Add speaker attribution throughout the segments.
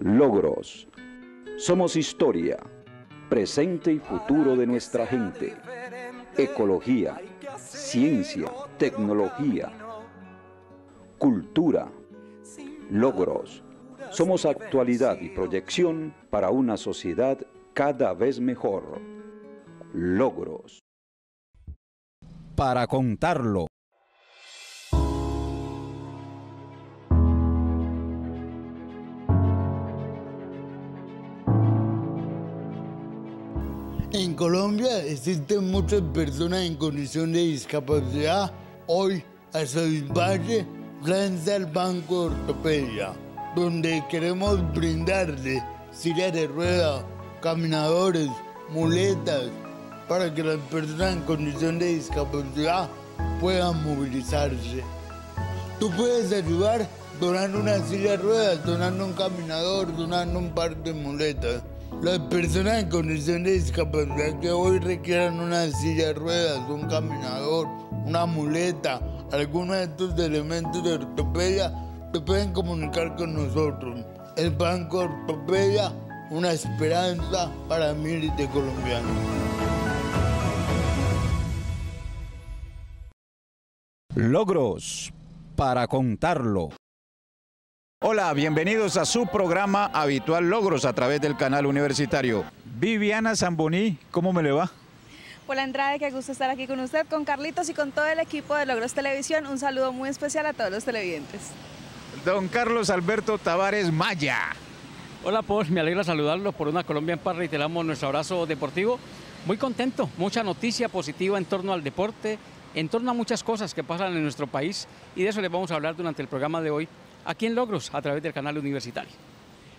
Speaker 1: Logros. Somos historia, presente y futuro de nuestra gente. Ecología, ciencia, tecnología, cultura. Logros. Somos actualidad y proyección para una sociedad cada vez mejor. Logros. Para contarlo.
Speaker 2: Colombia existen muchas personas en condición de discapacidad. Hoy, a Valle lanza el Banco Ortopedia, donde queremos brindarle sillas de rueda, caminadores, muletas, para que las personas en condición de discapacidad puedan movilizarse. Tú puedes ayudar donando una silla de ruedas, donando un caminador, donando un par de muletas. Las personas en condición de discapacidad que hoy requieran una silla de ruedas, un caminador, una muleta, alguno de estos elementos de ortopedia, te pueden comunicar con nosotros. El Banco Ortopedia, una esperanza para miles de colombianos.
Speaker 1: Logros para contarlo. Hola, bienvenidos a su programa habitual Logros a través del canal universitario. Viviana Zamboní, ¿cómo me le va?
Speaker 3: Hola Andrade, qué gusto estar aquí con usted, con Carlitos y con todo el equipo de Logros Televisión. Un saludo muy especial a todos los televidentes.
Speaker 1: Don Carlos Alberto Tavares Maya.
Speaker 4: Hola Paul, me alegra saludarlos por una Colombia en paz. Reiteramos nuestro abrazo deportivo. Muy contento, mucha noticia positiva en torno al deporte, en torno a muchas cosas que pasan en nuestro país y de eso les vamos a hablar durante el programa de hoy aquí en Logros a través del canal universitario.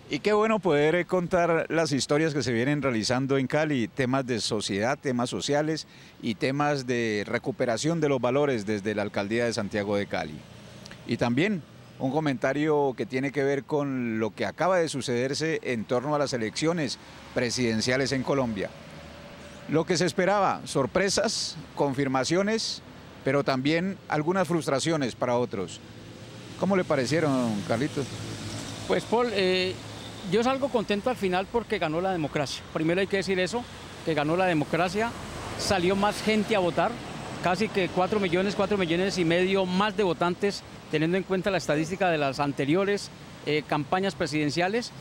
Speaker 1: Y qué bueno poder eh, contar las historias que se vienen realizando en Cali, temas de sociedad, temas sociales y temas de recuperación de los valores desde la Alcaldía de Santiago de Cali. Y también un comentario que tiene que ver con lo que acaba de sucederse en torno a las elecciones presidenciales en Colombia. Lo que se esperaba, sorpresas, confirmaciones, pero también algunas frustraciones para otros. ¿Cómo le parecieron, Carlitos?
Speaker 4: Pues Paul, eh, yo salgo contento al final porque ganó la democracia. Primero hay que decir eso, que ganó la democracia, salió más gente a votar, casi que 4 millones, 4 millones y medio más de votantes, teniendo en cuenta la estadística de las anteriores eh, campañas presidenciales.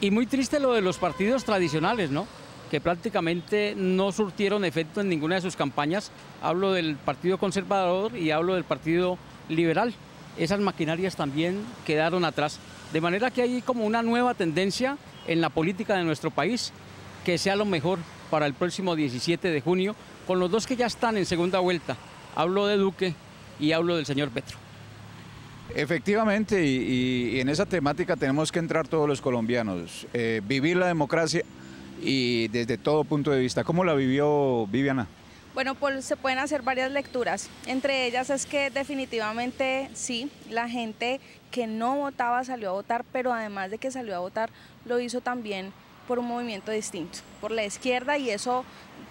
Speaker 4: Y muy triste lo de los partidos tradicionales, ¿no? que prácticamente no surtieron efecto en ninguna de sus campañas. Hablo del Partido Conservador y hablo del Partido Liberal esas maquinarias también quedaron atrás. De manera que hay como una nueva tendencia en la política de nuestro país, que sea lo mejor para el próximo 17 de junio, con los dos que ya están en segunda vuelta. Hablo de Duque y hablo del señor Petro.
Speaker 1: Efectivamente, y, en esa temática tenemos que entrar todos los colombianos, eh, vivir la democracia y desde todo punto de vista. ¿Cómo la vivió Viviana?
Speaker 3: Bueno, pues se pueden hacer varias lecturas. Entre ellas es que definitivamente sí, la gente que no votaba salió a votar, pero además de que salió a votar, lo hizo también por un movimiento distinto, por la izquierda, y eso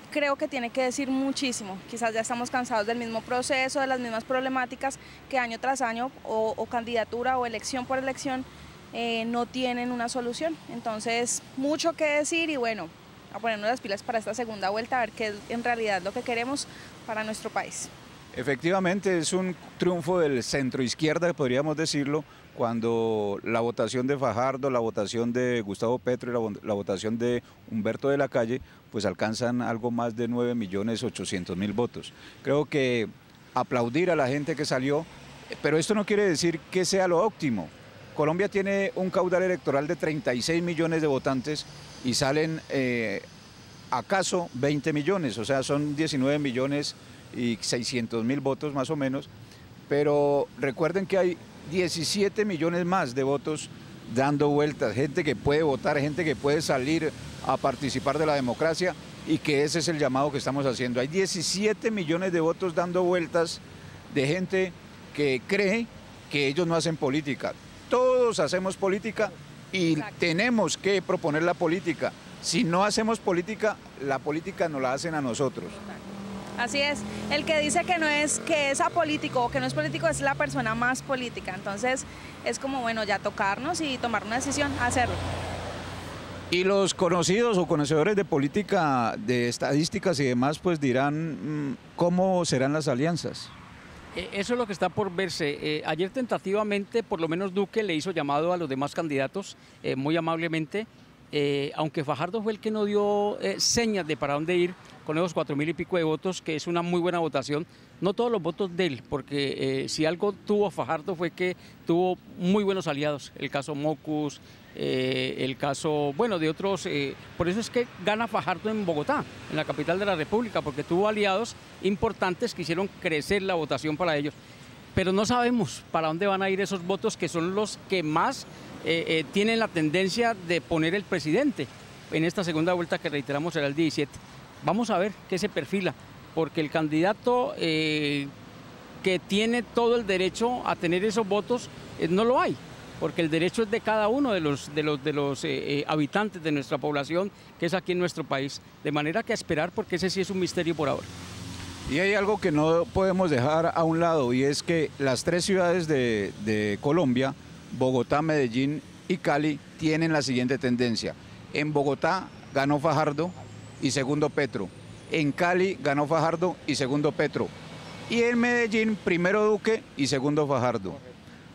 Speaker 3: creo que tiene que decir muchísimo. Quizás ya estamos cansados del mismo proceso, de las mismas problemáticas que año tras año, o, candidatura o elección por elección, eh, no tienen una solución. Entonces, mucho que decir y bueno, a ponernos las pilas para esta segunda vuelta, a ver qué es en realidad lo que queremos para nuestro país.
Speaker 1: Efectivamente, es un triunfo del centro izquierda, podríamos decirlo, cuando la votación de Fajardo, la votación de Gustavo Petro y la, votación de Humberto de la Calle, pues alcanzan algo más de 9 millones 800 mil votos. Creo que aplaudir a la gente que salió, pero esto no quiere decir que sea lo óptimo. Colombia tiene un caudal electoral de 36 millones de votantes y salen eh, acaso 20 millones, o sea, son 19 millones y 600 mil votos más o menos, pero recuerden que hay 17 millones más de votos dando vueltas, gente que puede votar, gente que puede salir a participar de la democracia y que ese es el llamado que estamos haciendo. Hay 17 millones de votos dando vueltas de gente que cree que ellos no hacen política. Todos hacemos política, y tenemos que proponer la política. Si no hacemos política, la política nos la hacen a nosotros.
Speaker 3: Así es. El que dice que no es que es apolítico o que no es político es la persona más política. Entonces es como bueno ya tocarnos y tomar una decisión, hacerlo.
Speaker 1: Y los conocidos o conocedores de política, de estadísticas y demás, pues dirán mm, cómo serán las alianzas.
Speaker 4: Eh, eso es lo que está por verse. Eh, ayer tentativamente, por lo menos Duque le hizo llamado a los demás candidatos, eh, muy amablemente, aunque Fajardo fue el que no dio señas de para dónde ir con esos cuatro mil y pico de votos, que es una muy buena votación. No todos los votos de él, porque si algo tuvo Fajardo fue que tuvo muy buenos aliados. El caso Mocus, el caso, bueno, de otros. por eso es que gana Fajardo en Bogotá, en la capital de la República, porque tuvo aliados importantes que hicieron crecer la votación para ellos. Pero no sabemos para dónde van a ir esos votos que son los que más eh, eh, tienen la tendencia de poner el presidente en esta segunda vuelta que reiteramos será el 17. Vamos a ver qué se perfila, porque el candidato eh, que tiene todo el derecho a tener esos votos no lo hay porque el derecho es de cada uno de los, de los, de los habitantes de nuestra población, que es aquí en nuestro país. De manera que a esperar, porque ese sí es un misterio por ahora.
Speaker 1: Y hay algo que no podemos dejar a un lado y es que las tres ciudades de, Colombia, Bogotá, Medellín y Cali, tienen la siguiente tendencia. En Bogotá ganó Fajardo y segundo Petro. En Cali ganó Fajardo y segundo Petro. Y en Medellín primero Duque y segundo Fajardo.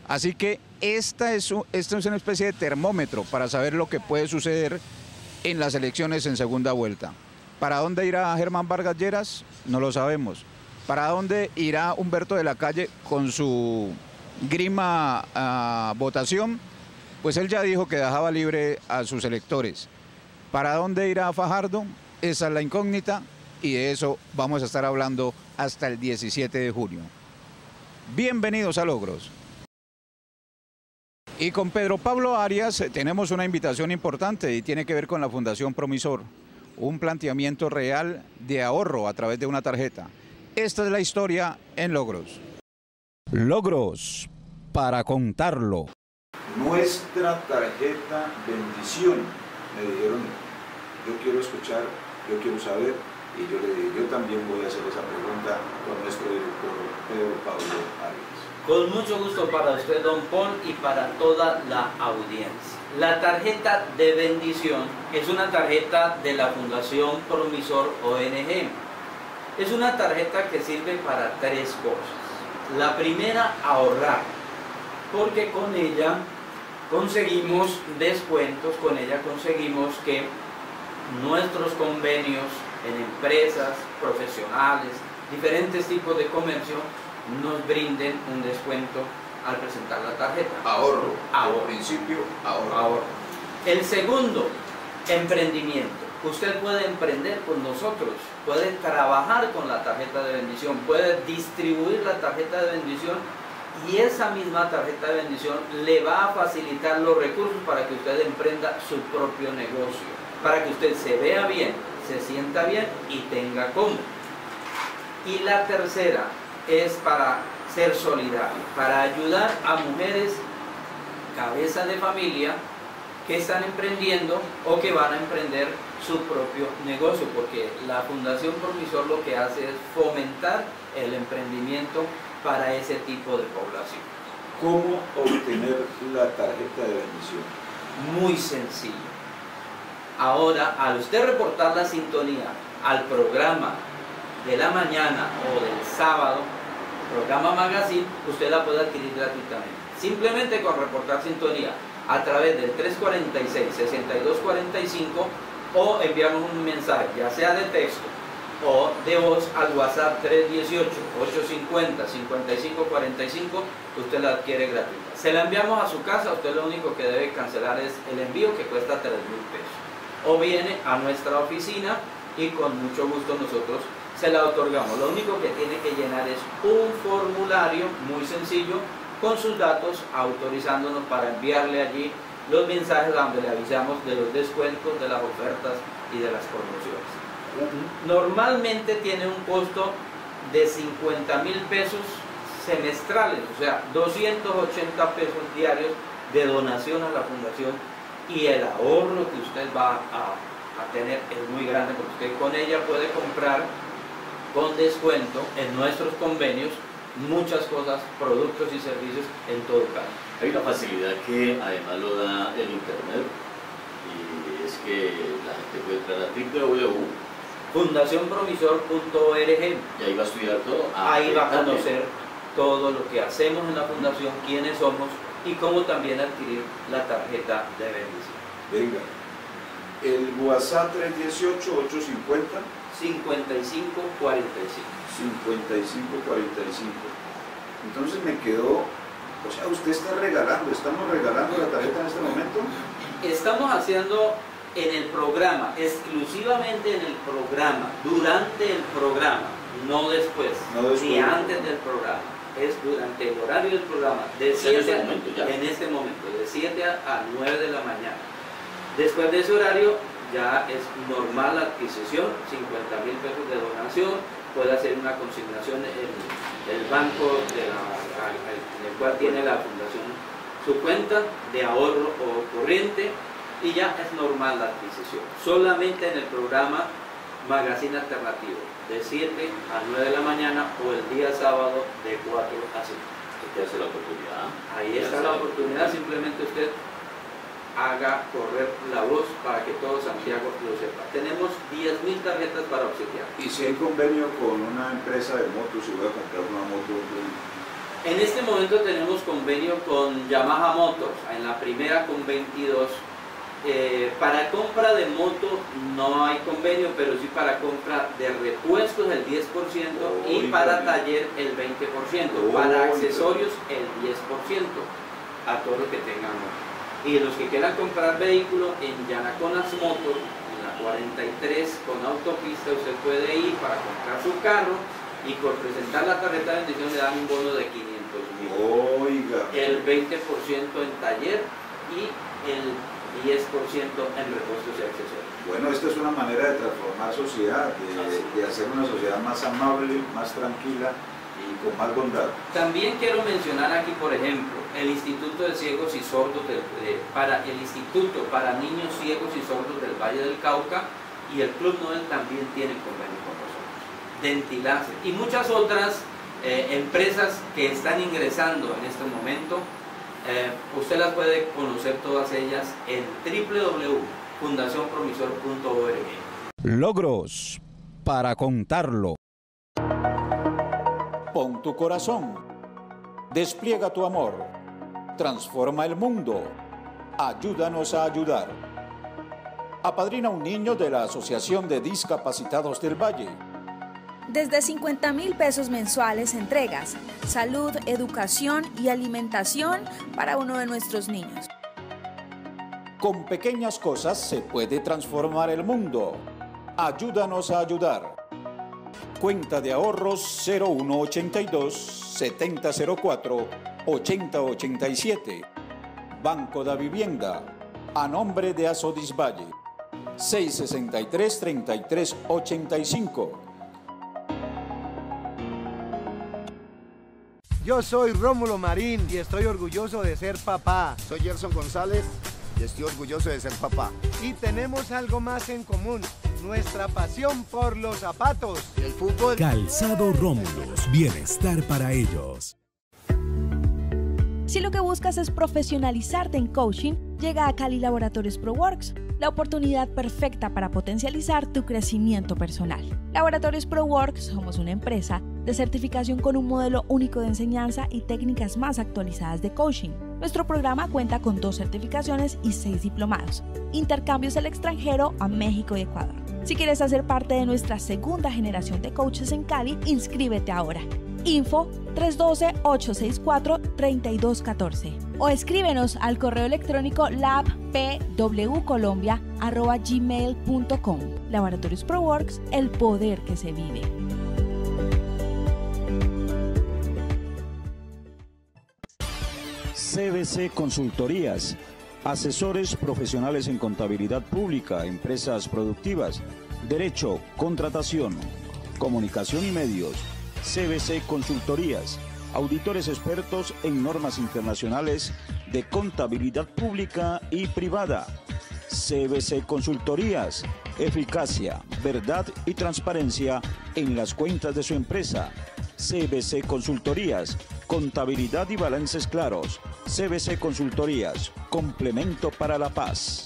Speaker 1: Así que esta es, una especie de termómetro para saber lo que puede suceder en las elecciones en segunda vuelta. ¿Para dónde irá Germán Vargas Lleras? No lo sabemos. ¿Para dónde irá Humberto de la Calle con su grima votación? Pues él ya dijo que dejaba libre a sus electores. ¿Para dónde irá Fajardo? Esa es la incógnita y de eso vamos a estar hablando hasta el 17 de junio. Bienvenidos a Logros. Y con Pedro Pablo Arias eh, tenemos una invitación importante y tiene que ver con la Fundación Promisor un planteamiento real de ahorro a través de una tarjeta. Esta es la historia en Logros. Logros, para contarlo. Nuestra tarjeta bendición, me dijeron, yo quiero escuchar, yo quiero saber, y yo le dije, yo también voy a hacer esa pregunta con nuestro director Pedro Pablo Arias.
Speaker 5: Con mucho gusto para usted, don Paul, y para toda la audiencia. La tarjeta de bendición es una tarjeta de la Fundación Promisor ONG. Es una tarjeta que sirve para tres cosas. La primera, ahorrar, porque con ella conseguimos descuentos, con ella conseguimos que nuestros convenios en empresas, profesionales, diferentes tipos de comercio, nos brinden un descuento al presentar la tarjeta.
Speaker 1: Ahorro. Ahorro. principio, ahorro.
Speaker 5: ahorro. El segundo, emprendimiento. Usted puede emprender con nosotros, puede trabajar con la tarjeta de bendición, puede distribuir la tarjeta de bendición y esa misma tarjeta de bendición le va a facilitar los recursos para que usted emprenda su propio negocio, para que usted se vea bien, se sienta bien y tenga cómo. Y la tercera es para ser solidario, para ayudar a mujeres cabezas de familia que están emprendiendo o que van a emprender su propio negocio, porque la Fundación Promisor lo que hace es fomentar el emprendimiento para ese tipo de población.
Speaker 1: ¿Cómo obtener la tarjeta de bendición?
Speaker 5: Muy sencillo. Ahora, al usted reportar la sintonía al programa de la mañana o del sábado, programa Magazine, usted la puede adquirir gratuitamente. Simplemente con reportar sintonía a través del 346-6245 o enviarnos un mensaje, ya sea de texto o de voz al WhatsApp 318-850-5545, usted la adquiere gratuita. Se la enviamos a su casa, usted lo único que debe cancelar es el envío que cuesta 3 mil pesos. O viene a nuestra oficina y con mucho gusto nosotros se la otorgamos. Lo único que tiene que llenar es un formulario muy sencillo con sus datos autorizándonos para enviarle allí los mensajes donde le avisamos de los descuentos, de las ofertas y de las promociones. Normalmente tiene un costo de 50 mil pesos semestrales, o sea, 280 pesos diarios de donación a la fundación y el ahorro que usted va a, a tener es muy grande porque usted con ella puede comprar con descuento en nuestros convenios muchas cosas, productos y servicios en todo Cali.
Speaker 6: Hay una facilidad que además lo da el Internet y es que la gente puede entrar a
Speaker 5: www.fundacionpromisor.org
Speaker 6: y ahí va a estudiar todo.
Speaker 5: Ah, ahí va a conocer todo lo que hacemos en la fundación, quiénes somos y cómo también adquirir la tarjeta de bendición.
Speaker 1: Venga, el WhatsApp 318-850
Speaker 5: 5545.
Speaker 1: 5545. Entonces me quedó, o sea, usted está regalando, estamos regalando la tarjeta en este momento.
Speaker 5: Estamos haciendo en el programa, exclusivamente en el programa, durante el programa, no después, ni antes del programa. Es durante el horario del programa, de 7
Speaker 6: en, este momento,
Speaker 5: en este momento, de 7 a 9 de la mañana. Después de ese horario ya es normal la adquisición, 50 mil pesos de donación, puede hacer una consignación en el banco de en el cual tiene la fundación su cuenta de ahorro o corriente y ya es normal la adquisición. Solamente en el programa Magazine Alternativo, de 7 a 9 de la mañana o el día sábado de 4 a 5.
Speaker 6: Usted hace la oportunidad.
Speaker 5: Ahí está la oportunidad, simplemente usted haga correr la voz para que todo Santiago lo sepa. Tenemos 10.000 tarjetas para obsequiar.
Speaker 1: ¿Y si hay convenio con una empresa de motos, si voy a comprar una moto?
Speaker 5: En este momento tenemos convenio con Yamaha Motors, en la primera con 22. Eh, para compra de moto no hay convenio, pero sí para compra de repuestos el 10% y para taller el 20%, para accesorios el 10% a todo lo que tengamos. Y los que quieran comprar vehículo en Yanaconas Motor, en la 43 con autopista, usted puede ir para comprar su carro y por presentar la tarjeta de bendición le dan un bono de 500 mil.
Speaker 1: Oiga.
Speaker 5: El 20% en taller y el 10% en repuestos y accesorios.
Speaker 1: Bueno, esta es una manera de transformar sociedad, de hacer una sociedad más amable, más tranquila y con más bondad.
Speaker 5: También quiero mencionar aquí, por ejemplo, el Instituto de Ciegos y Sordos para el Instituto para Niños Ciegos y Sordos del Valle del Cauca y el Club Noel también tienen convenio con nosotros. Dentilace y muchas otras eh, empresas que están ingresando en este momento. Eh, usted las puede conocer todas ellas en www.fundacionpromisor.org.
Speaker 1: Logros para contarlo. Pon tu corazón. Despliega tu amor Transforma el mundo. Ayúdanos a ayudar. Apadrina un niño de la Asociación de Discapacitados del Valle.
Speaker 7: Desde 50 mil pesos mensuales entregas salud, educación y alimentación para uno de nuestros niños.
Speaker 1: Con pequeñas cosas se puede transformar el mundo. Ayúdanos a ayudar. Cuenta de ahorros 0182 7004 8087. Banco da Vivienda. A nombre de Asodis Valle. 663-3385.
Speaker 8: Yo soy Rómulo Marín y estoy orgulloso de ser papá.
Speaker 9: Soy Gerson González y estoy orgulloso de ser papá.
Speaker 8: Y tenemos algo más en común, nuestra pasión por los zapatos. El fútbol.
Speaker 10: Calzado Rómulos, bienestar para ellos.
Speaker 7: Si lo que buscas es profesionalizarte en coaching, llega a Cali Laboratorios ProWorks, la oportunidad perfecta para potencializar tu crecimiento personal. Laboratorios ProWorks somos una empresa de certificación con un modelo único de enseñanza y técnicas más actualizadas de coaching. Nuestro programa cuenta con dos certificaciones y seis diplomados, intercambios al extranjero a México y Ecuador. Si quieres hacer parte de nuestra segunda generación de coaches en Cali, inscríbete ahora. Info 312-864-3214 o escríbenos al correo electrónico labpwcolombia.gmail.com Laboratorios ProWorks, el poder que se vive.
Speaker 1: CBC Consultorías, asesores profesionales en contabilidad pública, empresas productivas, derecho, contratación, comunicación y medios CBC Consultorías, auditores expertos en normas internacionales de contabilidad pública y privada. CBC Consultorías, eficacia, verdad y transparencia
Speaker 11: en las cuentas de su empresa. CBC Consultorías, contabilidad y balances claros. CBC Consultorías, complemento para la paz.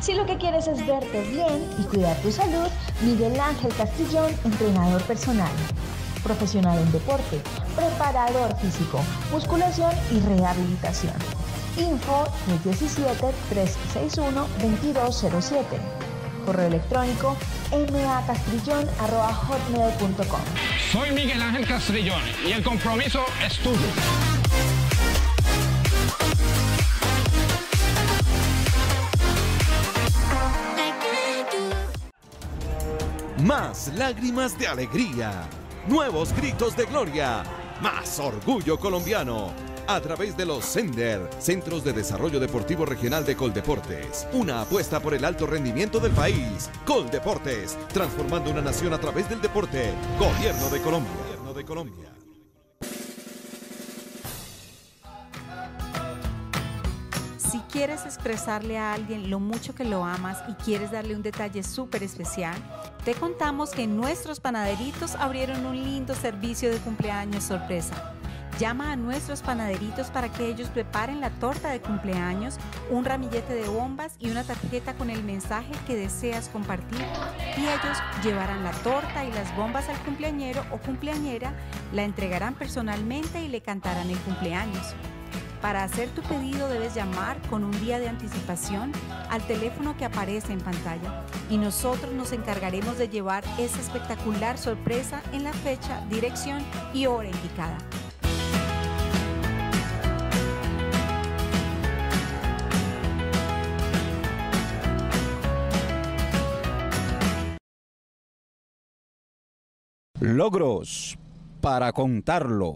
Speaker 7: Si lo que quieres es verte bien y cuidar tu salud, Miguel Ángel Castrillón, entrenador personal, profesional en deporte, preparador físico, musculación y rehabilitación. Info 317-361-2207. Correo electrónico macastrillón.com.
Speaker 12: Soy Miguel Ángel Castrillón y el compromiso es tuyo.
Speaker 13: Más lágrimas de alegría, nuevos gritos de gloria, más orgullo colombiano. A través de los Sender, Centros de Desarrollo Deportivo Regional de Coldeportes. Una apuesta por el alto rendimiento del país. Coldeportes, transformando una nación a través del deporte. Gobierno de Colombia. Gobierno de Colombia.
Speaker 14: Si quieres expresarle a alguien lo mucho que lo amas y quieres darle un detalle súper especial, te contamos que nuestros panaderitos abrieron un lindo servicio de cumpleaños sorpresa. Llama a nuestros panaderitos para que ellos preparen la torta de cumpleaños, un ramillete de bombas y una tarjeta con el mensaje que deseas compartir. Y ellos llevarán la torta y las bombas al cumpleañero o cumpleañera, la entregarán personalmente y le cantarán el cumpleaños. Para hacer tu pedido debes llamar con un día de anticipación al teléfono que aparece en pantalla y nosotros nos encargaremos de llevar esa espectacular sorpresa en la fecha, dirección y hora indicada.
Speaker 1: Logros para contarlo.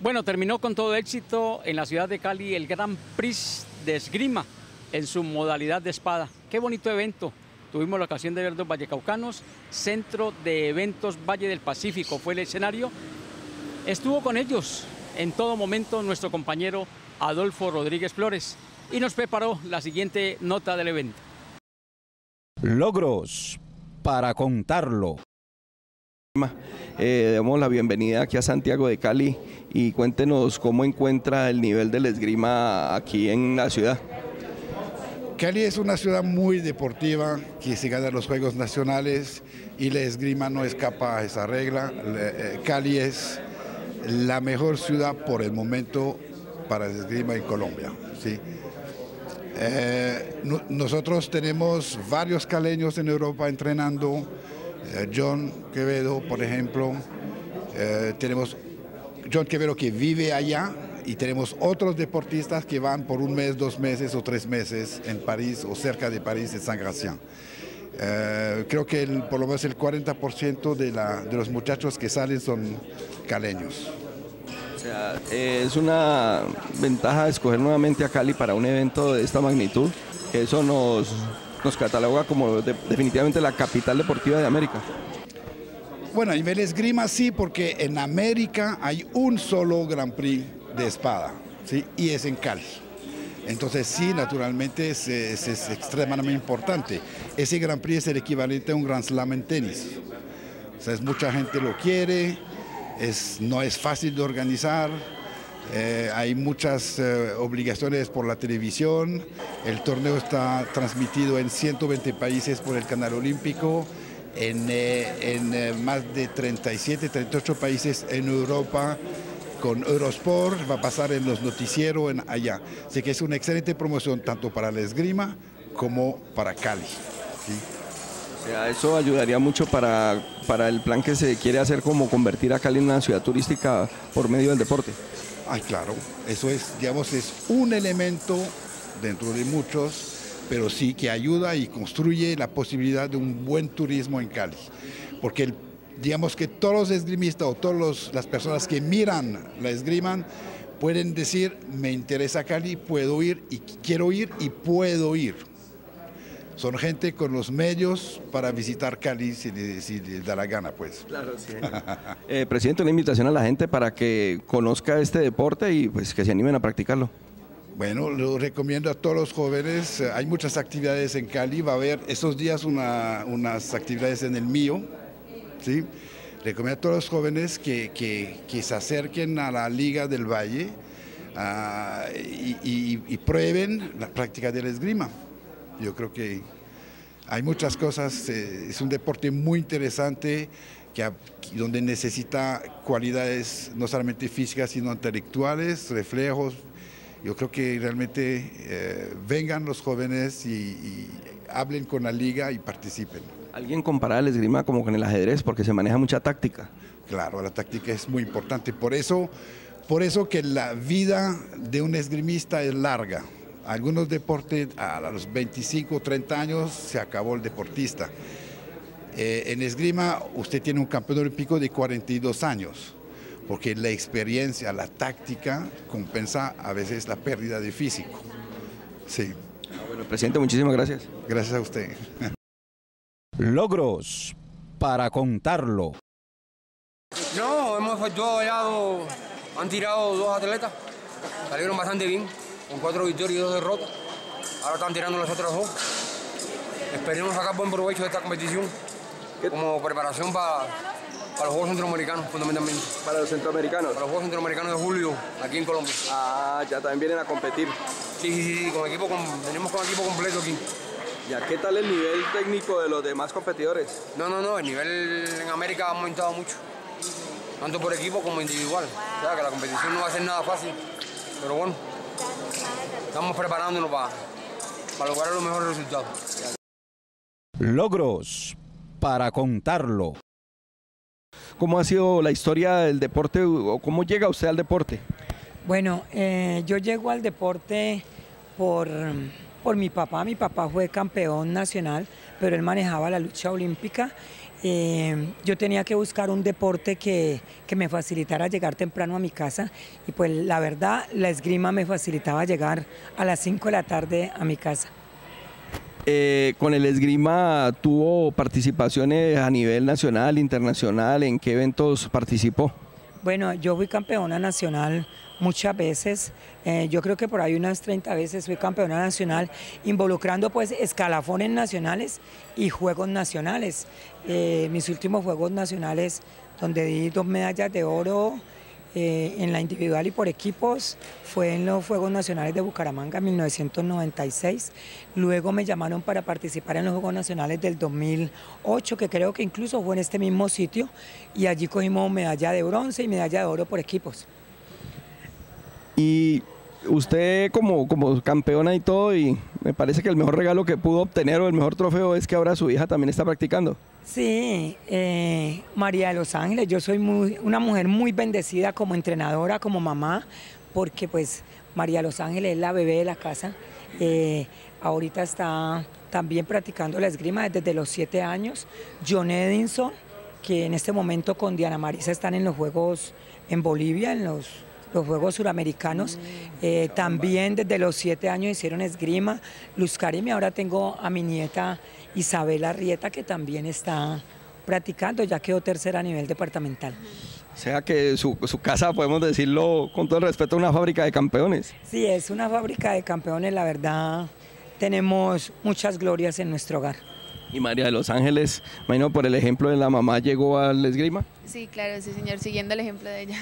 Speaker 4: Bueno, terminó con todo éxito en la ciudad de Cali el Gran Prix de esgrima en su modalidad de espada. Qué bonito evento. Tuvimos la ocasión de ver dos vallecaucanos, Centro de Eventos Valle del Pacífico fue el escenario. Estuvo con ellos en todo momento nuestro compañero Adolfo Rodríguez Flores y nos preparó la siguiente nota del evento.
Speaker 1: Logros para contarlo.
Speaker 15: Eh, la bienvenida aquí a Santiago de Cali y cuéntenos cómo encuentra el nivel del esgrima aquí en la ciudad.
Speaker 16: Cali es una ciudad muy deportiva que se gana los Juegos Nacionales y la esgrima no escapa a esa regla. Eh, Cali es la mejor ciudad por el momento para el esgrima en Colombia. ¿sí? Eh, no- nosotros tenemos varios caleños en Europa entrenando. Eh, John Quevedo, por ejemplo, eh, tenemos John Quevedo que vive allá y tenemos otros deportistas que van por un mes, dos meses o tres meses en París o cerca de París, en San Gratien. Eh, creo que por lo menos el 40% de, los muchachos que salen son caleños.
Speaker 15: Eh, es una ventaja escoger nuevamente a Cali para un evento de esta magnitud. Eso nos, nos cataloga como de- definitivamente la capital deportiva de América.
Speaker 16: Bueno, a nivel esgrima sí, porque en América hay un solo Grand Prix de espada, ¿sí? y es en Cali. Entonces sí, naturalmente es extremadamente importante. Ese Grand Prix es el equivalente a un Grand Slam en tenis. O sea, es, mucha gente lo quiere, es, no es fácil de organizar, eh, hay muchas eh, obligaciones por la televisión, el torneo está transmitido en 120 países por el canal olímpico, en, eh, en, más de 37, 38 países en Europa con Eurosport, va a pasar en los noticieros en allá. Así que es una excelente promoción tanto para la esgrima como para Cali.
Speaker 15: eso ayudaría mucho para, para el plan que se quiere hacer como convertir a Cali en una ciudad turística por medio del deporte.
Speaker 16: Ay, claro, eso es, digamos, es un elemento dentro de muchos, pero sí que ayuda y construye la posibilidad de un buen turismo en Cali. Porque digamos que todos los esgrimistas o todas las personas que miran la esgriman pueden decir, me interesa Cali, puedo ir y quiero ir y puedo ir. Son gente con los medios para visitar Cali si le- si les da la gana, pues.
Speaker 15: Claro, sí. Eh, presidente, una invitación a la gente para que conozca este deporte y pues que se animen a practicarlo.
Speaker 16: Bueno, lo recomiendo a todos los jóvenes. Hay muchas actividades en Cali. Va a haber estos días una- unas actividades en el mío. ¿sí? Recomiendo a todos los jóvenes que, que- que se acerquen a la Liga del Valle ah, y, y- y prueben la práctica del esgrima. Yo creo que hay muchas cosas. eh, es un deporte muy interesante que, donde necesita cualidades no solamente físicas, sino intelectuales, reflejos. Yo creo que realmente eh, vengan los jóvenes y, y hablen con la liga y participen.
Speaker 15: Alguien compara el esgrima como con el ajedrez porque se maneja mucha táctica.
Speaker 16: Claro, la táctica es muy importante. Por eso, por eso que la vida de un esgrimista es larga. Algunos deportes a los 25 o 30 años se acabó el deportista. Eh, en esgrima usted tiene un campeón olímpico de 42 años, porque la experiencia, la táctica compensa a veces la pérdida de físico. Sí.
Speaker 15: Bueno, presidente, muchísimas gracias.
Speaker 16: Gracias a usted.
Speaker 11: Logros para contarlo.
Speaker 17: No, hemos efectuado ya dos, han tirado dos atletas, salieron bastante bien, con cuatro victorias y dos derrotas. Ahora están tirando los otros dos. Esperemos sacar buen provecho de esta competición como preparación para, para los Juegos Centroamericanos, fundamentalmente.
Speaker 15: Para los centroamericanos.
Speaker 17: Para los Juegos Centroamericanos de julio, aquí en Colombia.
Speaker 15: Ah, ya también vienen a competir.
Speaker 17: Sí, sí, sí, con equipo, con, tenemos con equipo completo aquí.
Speaker 15: ¿Ya qué tal el nivel técnico de los demás competidores?
Speaker 17: No, no, no, el nivel en América ha aumentado mucho, tanto por equipo como individual. O sea que la competición no va a ser nada fácil, pero bueno, estamos preparándonos para, para lograr los mejores resultados.
Speaker 11: Logros para contarlo.
Speaker 15: ¿Cómo ha sido la historia del deporte o cómo llega usted al deporte?
Speaker 18: Bueno, eh, yo llego al deporte por, por mi papá. Mi papá fue campeón nacional, pero él manejaba la lucha olímpica. Eh, yo tenía que buscar un deporte que, que me facilitara llegar temprano a mi casa y pues la verdad la esgrima me facilitaba llegar a las 5 de la tarde a mi casa.
Speaker 15: Eh, con el esgrima tuvo participaciones a nivel nacional, internacional, ¿en qué eventos participó?
Speaker 18: Bueno, yo fui campeona nacional muchas veces, eh, yo creo que por ahí unas 30 veces fui campeona nacional, involucrando pues escalafones nacionales y juegos nacionales. Eh, mis últimos juegos nacionales, donde di dos medallas de oro eh, en la individual y por equipos, fue en los Juegos Nacionales de Bucaramanga en 1996. Luego me llamaron para participar en los Juegos Nacionales del 2008, que creo que incluso fue en este mismo sitio, y allí cogimos medalla de bronce y medalla de oro por equipos.
Speaker 15: Y usted como, como campeona y todo, y me parece que el mejor regalo que pudo obtener o el mejor trofeo es que ahora su hija también está practicando.
Speaker 18: Sí, eh, María de los Ángeles, yo soy muy, una mujer muy bendecida como entrenadora, como mamá, porque pues María de los Ángeles es la bebé de la casa. Eh, ahorita está también practicando la esgrima desde los siete años. John Edinson, que en este momento con Diana Marisa están en los Juegos en Bolivia, en los, los Juegos Suramericanos. Eh, también desde los siete años hicieron esgrima. Luz Karim, y ahora tengo a mi nieta Isabel Arrieta, que también está practicando, ya quedó tercera a nivel departamental.
Speaker 15: O sea que su, su casa, podemos decirlo con todo el respeto, una fábrica de campeones.
Speaker 18: Sí, es una fábrica de campeones, la verdad. Tenemos muchas glorias en nuestro hogar.
Speaker 15: Y María de los Ángeles, imagino por el ejemplo de la mamá, llegó al esgrima.
Speaker 19: Sí, claro, sí, señor, siguiendo el ejemplo de ella.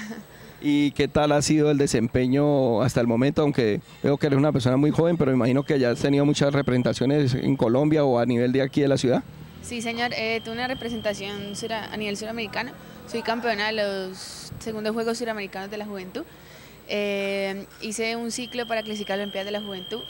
Speaker 15: ¿Y qué tal ha sido el desempeño hasta el momento? Aunque veo que eres una persona muy joven, pero imagino que ya has tenido muchas representaciones en Colombia o a nivel de aquí de la ciudad.
Speaker 19: Sí, señor, eh, tuve una representación a nivel suramericano. Soy campeona de los segundos Juegos Suramericanos de la Juventud. Eh, hice un ciclo para clasificar a la Olimpiada de la Juventud.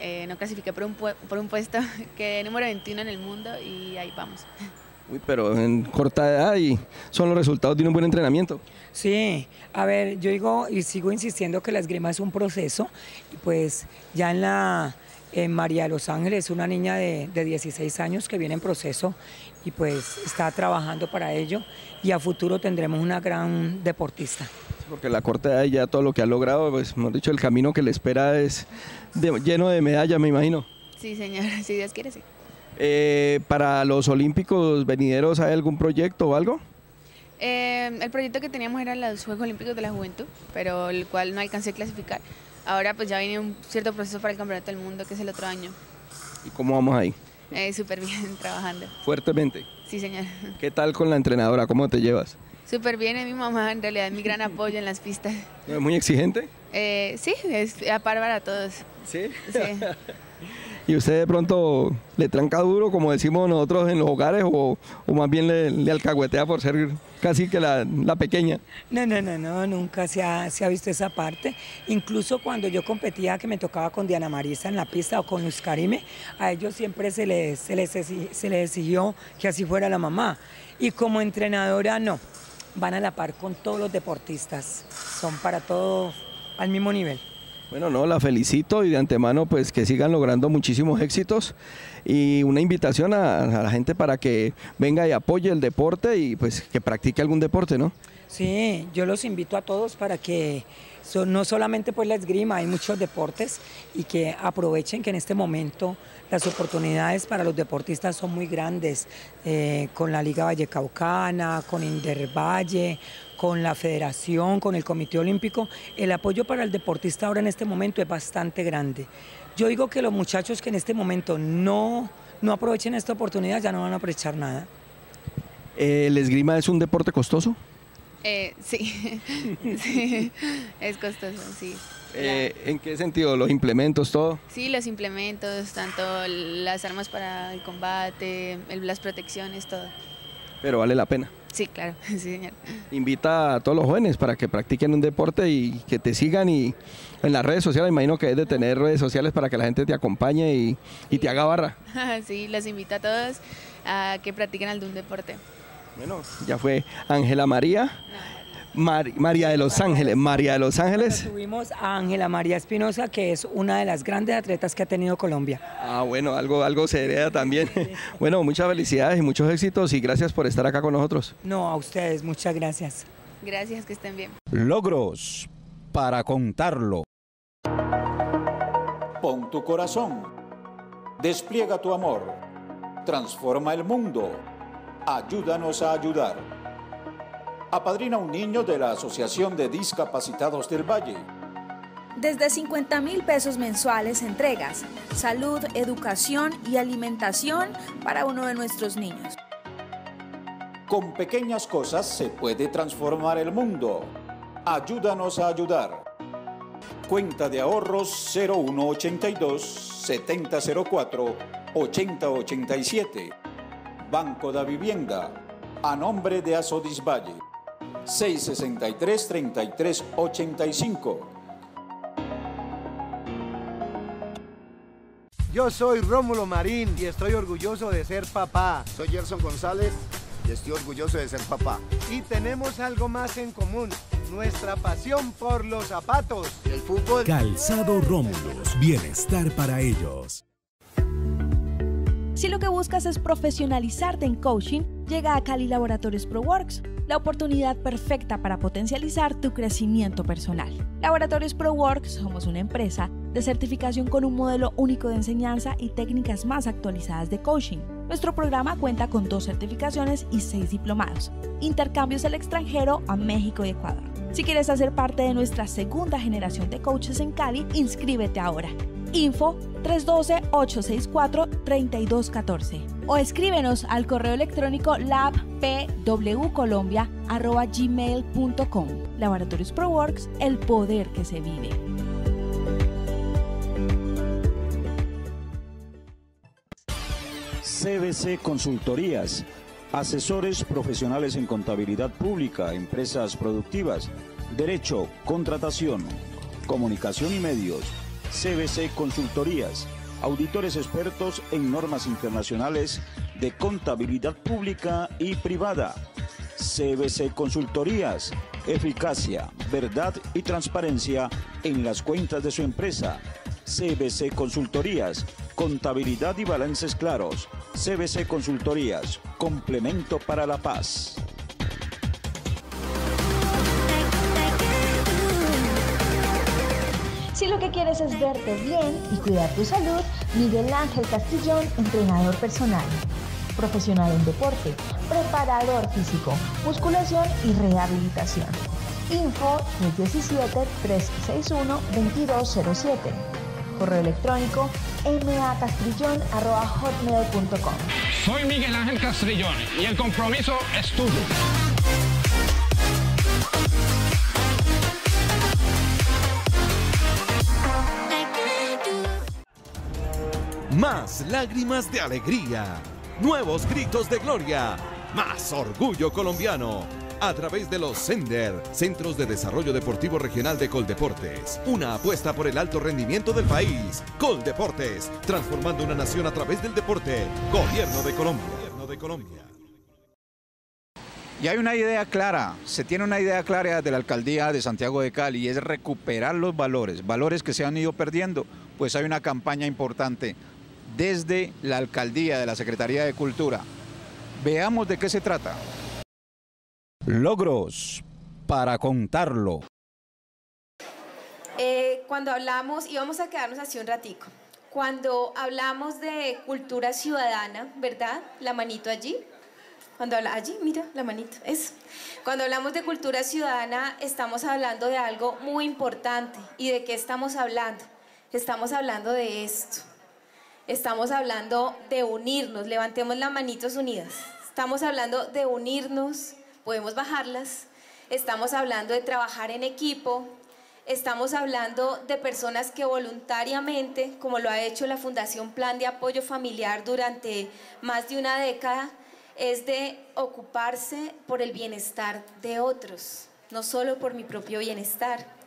Speaker 19: Eh, no clasifiqué por un, por un puesto, quedé número 21 en el mundo y ahí vamos.
Speaker 15: Uy, pero en corta edad y son los resultados de un buen entrenamiento.
Speaker 18: Sí, a ver, yo digo y sigo insistiendo que la esgrima es un proceso y pues ya en la en María de los Ángeles, una niña de, de 16 años que viene en proceso y pues está trabajando para ello y a futuro tendremos una gran deportista.
Speaker 15: Porque la corta edad y ya todo lo que ha logrado, pues hemos dicho, el camino que le espera es de- lleno de medallas, me imagino.
Speaker 19: Sí, señor, si Dios quiere, sí.
Speaker 15: Eh, para los Olímpicos venideros, ¿hay algún proyecto o algo?
Speaker 19: Eh, el proyecto que teníamos era los Juegos Olímpicos de la Juventud, pero el cual no alcancé a clasificar. Ahora pues ya viene un cierto proceso para el Campeonato del Mundo, que es el otro año.
Speaker 15: ¿Y cómo vamos ahí?
Speaker 19: Eh, Súper bien, trabajando.
Speaker 15: Fuertemente.
Speaker 19: Sí, señor.
Speaker 15: ¿Qué tal con la entrenadora? ¿Cómo te llevas?
Speaker 19: Súper bien, es mi mamá, en realidad, es mi gran apoyo en las pistas.
Speaker 15: ¿No ¿Es muy exigente?
Speaker 19: Eh, sí, es a par para todos.
Speaker 15: ¿Sí?
Speaker 19: Sí.
Speaker 15: ¿Y usted de pronto le tranca duro, como decimos nosotros en los hogares, o, o más bien le, le alcahuetea por ser casi que la, pequeña?
Speaker 18: No, no, no, no, nunca se ha, se ha visto esa parte. Incluso cuando yo competía, que me tocaba con Diana Marisa en la pista o con Luz Karime, a ellos siempre se les, se les exigió que así fuera la mamá. Y como entrenadora, no, van a la par con todos los deportistas, son para todos al mismo nivel.
Speaker 15: Bueno, no, la felicito y de antemano pues que sigan logrando muchísimos éxitos y una invitación a, la gente para que venga y apoye el deporte y pues que practique algún deporte, ¿no?
Speaker 18: Sí, yo los invito a todos para que no solamente pues la esgrima, hay muchos deportes y que aprovechen que en este momento las oportunidades para los deportistas son muy grandes, eh, con la Liga Vallecaucana, con Intervalle, con la Federación, con el Comité Olímpico, el apoyo para el deportista ahora en este momento es bastante grande. Yo digo que los muchachos que en este momento no, no aprovechen esta oportunidad ya no van a aprovechar nada.
Speaker 15: ¿El esgrima es un deporte costoso?
Speaker 19: Eh, sí. sí, es costoso, sí.
Speaker 15: Eh, ¿En qué sentido? ¿Los implementos, todo?
Speaker 19: Sí, los implementos, tanto las armas para el combate, las protecciones, todo.
Speaker 15: Pero vale la pena.
Speaker 19: Sí, claro, sí, señor.
Speaker 15: Invita a todos los jóvenes para que practiquen un deporte y que te sigan y en las redes sociales, imagino que es de tener redes sociales para que la gente te acompañe y, y te haga barra.
Speaker 19: Sí, los invito a todos a que practiquen algún deporte.
Speaker 15: Bueno, ya fue Ángela María, Mar- María de los Ángeles, María de los Ángeles.
Speaker 18: Tuvimos a Ángela María Espinosa, que es una de las grandes atletas que ha tenido Colombia.
Speaker 15: Ah, bueno, algo, algo se hereda también. Bueno, muchas felicidades y muchos éxitos y gracias por estar acá con nosotros.
Speaker 18: No, a ustedes, muchas gracias.
Speaker 19: Gracias, que estén bien.
Speaker 20: Logros para contarlo.
Speaker 1: Pon tu corazón. Despliega tu amor. Transforma el mundo. Ayúdanos a ayudar. Apadrina un niño de la Asociación de Discapacitados del Valle.
Speaker 7: Desde 50 mil pesos mensuales entregas salud, educación y alimentación para uno de nuestros niños.
Speaker 1: Con pequeñas cosas se puede transformar el mundo. Ayúdanos a ayudar. Cuenta de ahorros 0182 7004 8087. Banco da Vivienda. A nombre de Asodis Valle. 663 3385.
Speaker 8: Yo soy Rómulo Marín y estoy orgulloso de ser papá.
Speaker 9: Soy Gerson González y estoy orgulloso de ser papá.
Speaker 8: Y tenemos algo más en común, nuestra pasión por los zapatos.
Speaker 9: El fútbol.
Speaker 10: Calzado Rómulos, bienestar para ellos.
Speaker 7: Si lo que buscas es profesionalizarte en coaching, llega a Cali Laboratorios ProWorks, la oportunidad perfecta para potencializar tu crecimiento personal. Laboratorios ProWorks somos una empresa de certificación con un modelo único de enseñanza y técnicas más actualizadas de coaching. Nuestro programa cuenta con dos certificaciones y seis diplomados, intercambios al extranjero a México y Ecuador. Si quieres hacer parte de nuestra segunda generación de coaches en Cali, inscríbete ahora. Info 312-864-3214 o escríbenos al correo electrónico labpwcolombia.gmail.com Laboratorios ProWorks, el poder que se vive.
Speaker 1: CBC Consultorías, asesores profesionales en contabilidad pública, empresas productivas, derecho, contratación, comunicación y medios. CBC Consultorías, auditores expertos en normas internacionales de contabilidad pública y privada. CBC Consultorías, eficacia, verdad y transparencia en las cuentas de su empresa. CBC Consultorías, contabilidad y balances claros. CBC Consultorías, complemento para la paz.
Speaker 7: Si lo que quieres es verte bien y cuidar tu salud, Miguel Ángel Castillón, entrenador personal, profesional en deporte, preparador físico, musculación y rehabilitación. Info 317-361-2207. Correo electrónico macastrillón.hotmail.com.
Speaker 12: Soy Miguel Ángel Castrillón y el compromiso es tuyo.
Speaker 13: Más lágrimas de alegría, nuevos gritos de gloria, más orgullo colombiano. A través de los Sender, Centros de Desarrollo Deportivo Regional de Coldeportes. Una apuesta por el alto rendimiento del país. Coldeportes, transformando una nación a través del deporte. Gobierno de Colombia. Gobierno de Colombia.
Speaker 1: Y hay una idea clara, se tiene una idea clara de la alcaldía de Santiago de Cali y es recuperar los valores, valores que se han ido perdiendo. Pues hay una campaña importante desde la alcaldía de la Secretaría de Cultura. Veamos de qué se trata. Logros para contarlo.
Speaker 21: Eh, cuando hablamos, y vamos a quedarnos así un ratico, cuando hablamos de cultura ciudadana, ¿verdad? La manito allí. Cuando habla allí, mira, la manito, es. Cuando hablamos de cultura ciudadana, estamos hablando de algo muy importante. ¿Y de qué estamos hablando? Estamos hablando de esto. Estamos hablando de unirnos. Levantemos las manitos unidas. Estamos hablando de unirnos podemos bajarlas. Estamos hablando de trabajar en equipo, estamos hablando de personas que voluntariamente, como lo ha hecho la Fundación Plan de Apoyo Familiar durante más de una década, es de ocuparse por el bienestar de otros, no solo por mi propio bienestar.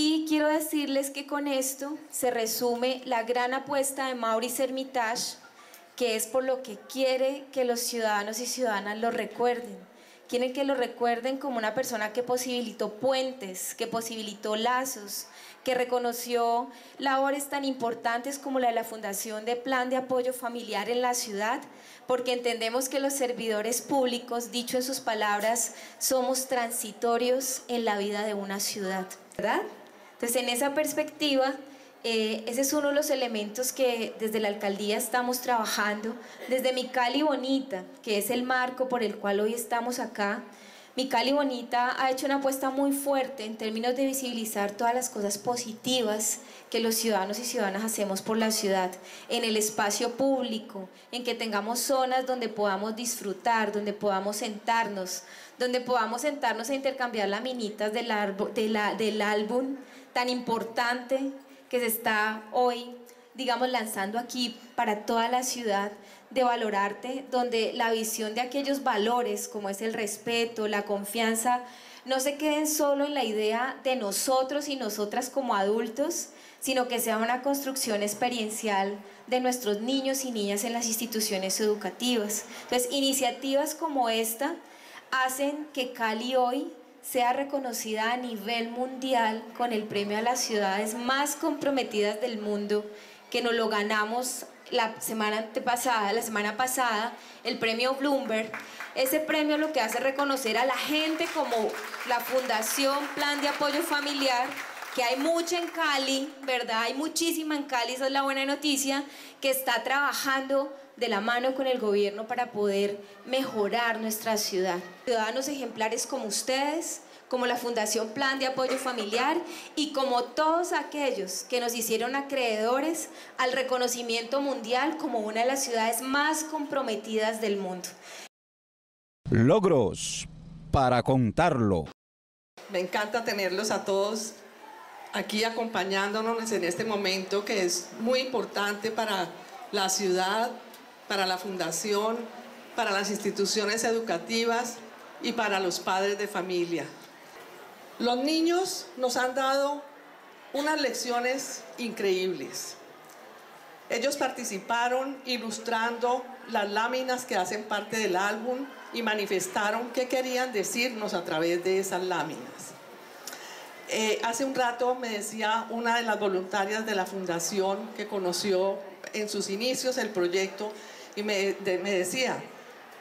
Speaker 21: Y quiero decirles que con esto se resume la gran apuesta de Maurice Hermitage, que es por lo que quiere que los ciudadanos y ciudadanas lo recuerden quieren que lo recuerden como una persona que posibilitó puentes, que posibilitó lazos, que reconoció labores tan importantes como la de la Fundación de Plan de Apoyo Familiar en la ciudad, porque entendemos que los servidores públicos, dicho en sus palabras, somos transitorios en la vida de una ciudad, ¿verdad? Entonces, en esa perspectiva, eh, ese es uno de los elementos que desde la alcaldía estamos trabajando. Desde Mi Cali Bonita, que es el marco por el cual hoy estamos acá, Mi Cali Bonita ha hecho una apuesta muy fuerte en términos de visibilizar todas las cosas positivas que los ciudadanos y ciudadanas hacemos por la ciudad, en el espacio público, en que tengamos zonas donde podamos disfrutar, donde podamos sentarnos, donde podamos sentarnos a intercambiar laminitas del, del álbum tan importante que se está hoy, digamos, lanzando aquí para toda la ciudad de valorarte, donde la visión de aquellos valores como es el respeto, la confianza, no se queden solo en la idea de nosotros y nosotras como adultos, sino que sea una construcción experiencial de nuestros niños y niñas en las instituciones educativas. Entonces, iniciativas como esta hacen que Cali hoy sea reconocida a nivel mundial con el premio a las ciudades más comprometidas del mundo, que nos lo ganamos la semana antepasada, la semana pasada, el premio Bloomberg. Ese premio lo que hace reconocer a la gente como la Fundación Plan de Apoyo Familiar, que hay mucha en Cali, ¿verdad? Hay muchísima en Cali, esa es la buena noticia, que está trabajando de la mano con el gobierno para poder mejorar nuestra ciudad. Ciudadanos ejemplares como ustedes, como la Fundación Plan de Apoyo Familiar y como todos aquellos que nos hicieron acreedores al reconocimiento mundial como una de las ciudades más comprometidas del mundo.
Speaker 1: Logros para contarlo.
Speaker 22: Me encanta tenerlos a todos aquí acompañándonos en este momento que es muy importante para la ciudad, para la fundación, para las instituciones educativas y para los padres de familia. Los niños nos han dado unas lecciones increíbles. Ellos participaron ilustrando las láminas que hacen parte del álbum y manifestaron qué querían decirnos a través de esas láminas. Eh, hace un rato me decía una de las voluntarias de la fundación que conoció en sus inicios el proyecto y me, me decía,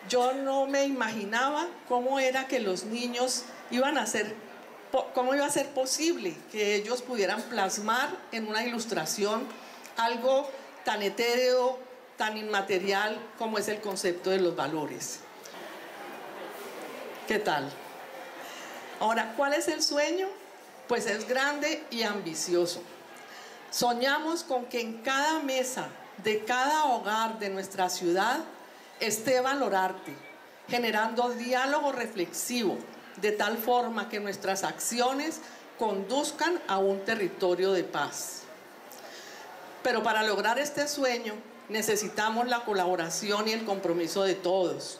Speaker 22: yo no me imaginaba cómo era que los niños iban a ser, cómo iba a ser posible que ellos pudieran plasmar en una ilustración algo tan etéreo, tan inmaterial como es el concepto de los valores. ¿Qué tal? Ahora, ¿cuál es el sueño? Pues es grande y ambicioso. Soñamos con que en cada mesa de cada hogar de nuestra ciudad esté valorarte, generando diálogo reflexivo, de tal forma que nuestras acciones conduzcan a un territorio de paz. Pero para lograr este sueño necesitamos la colaboración y el compromiso de todos.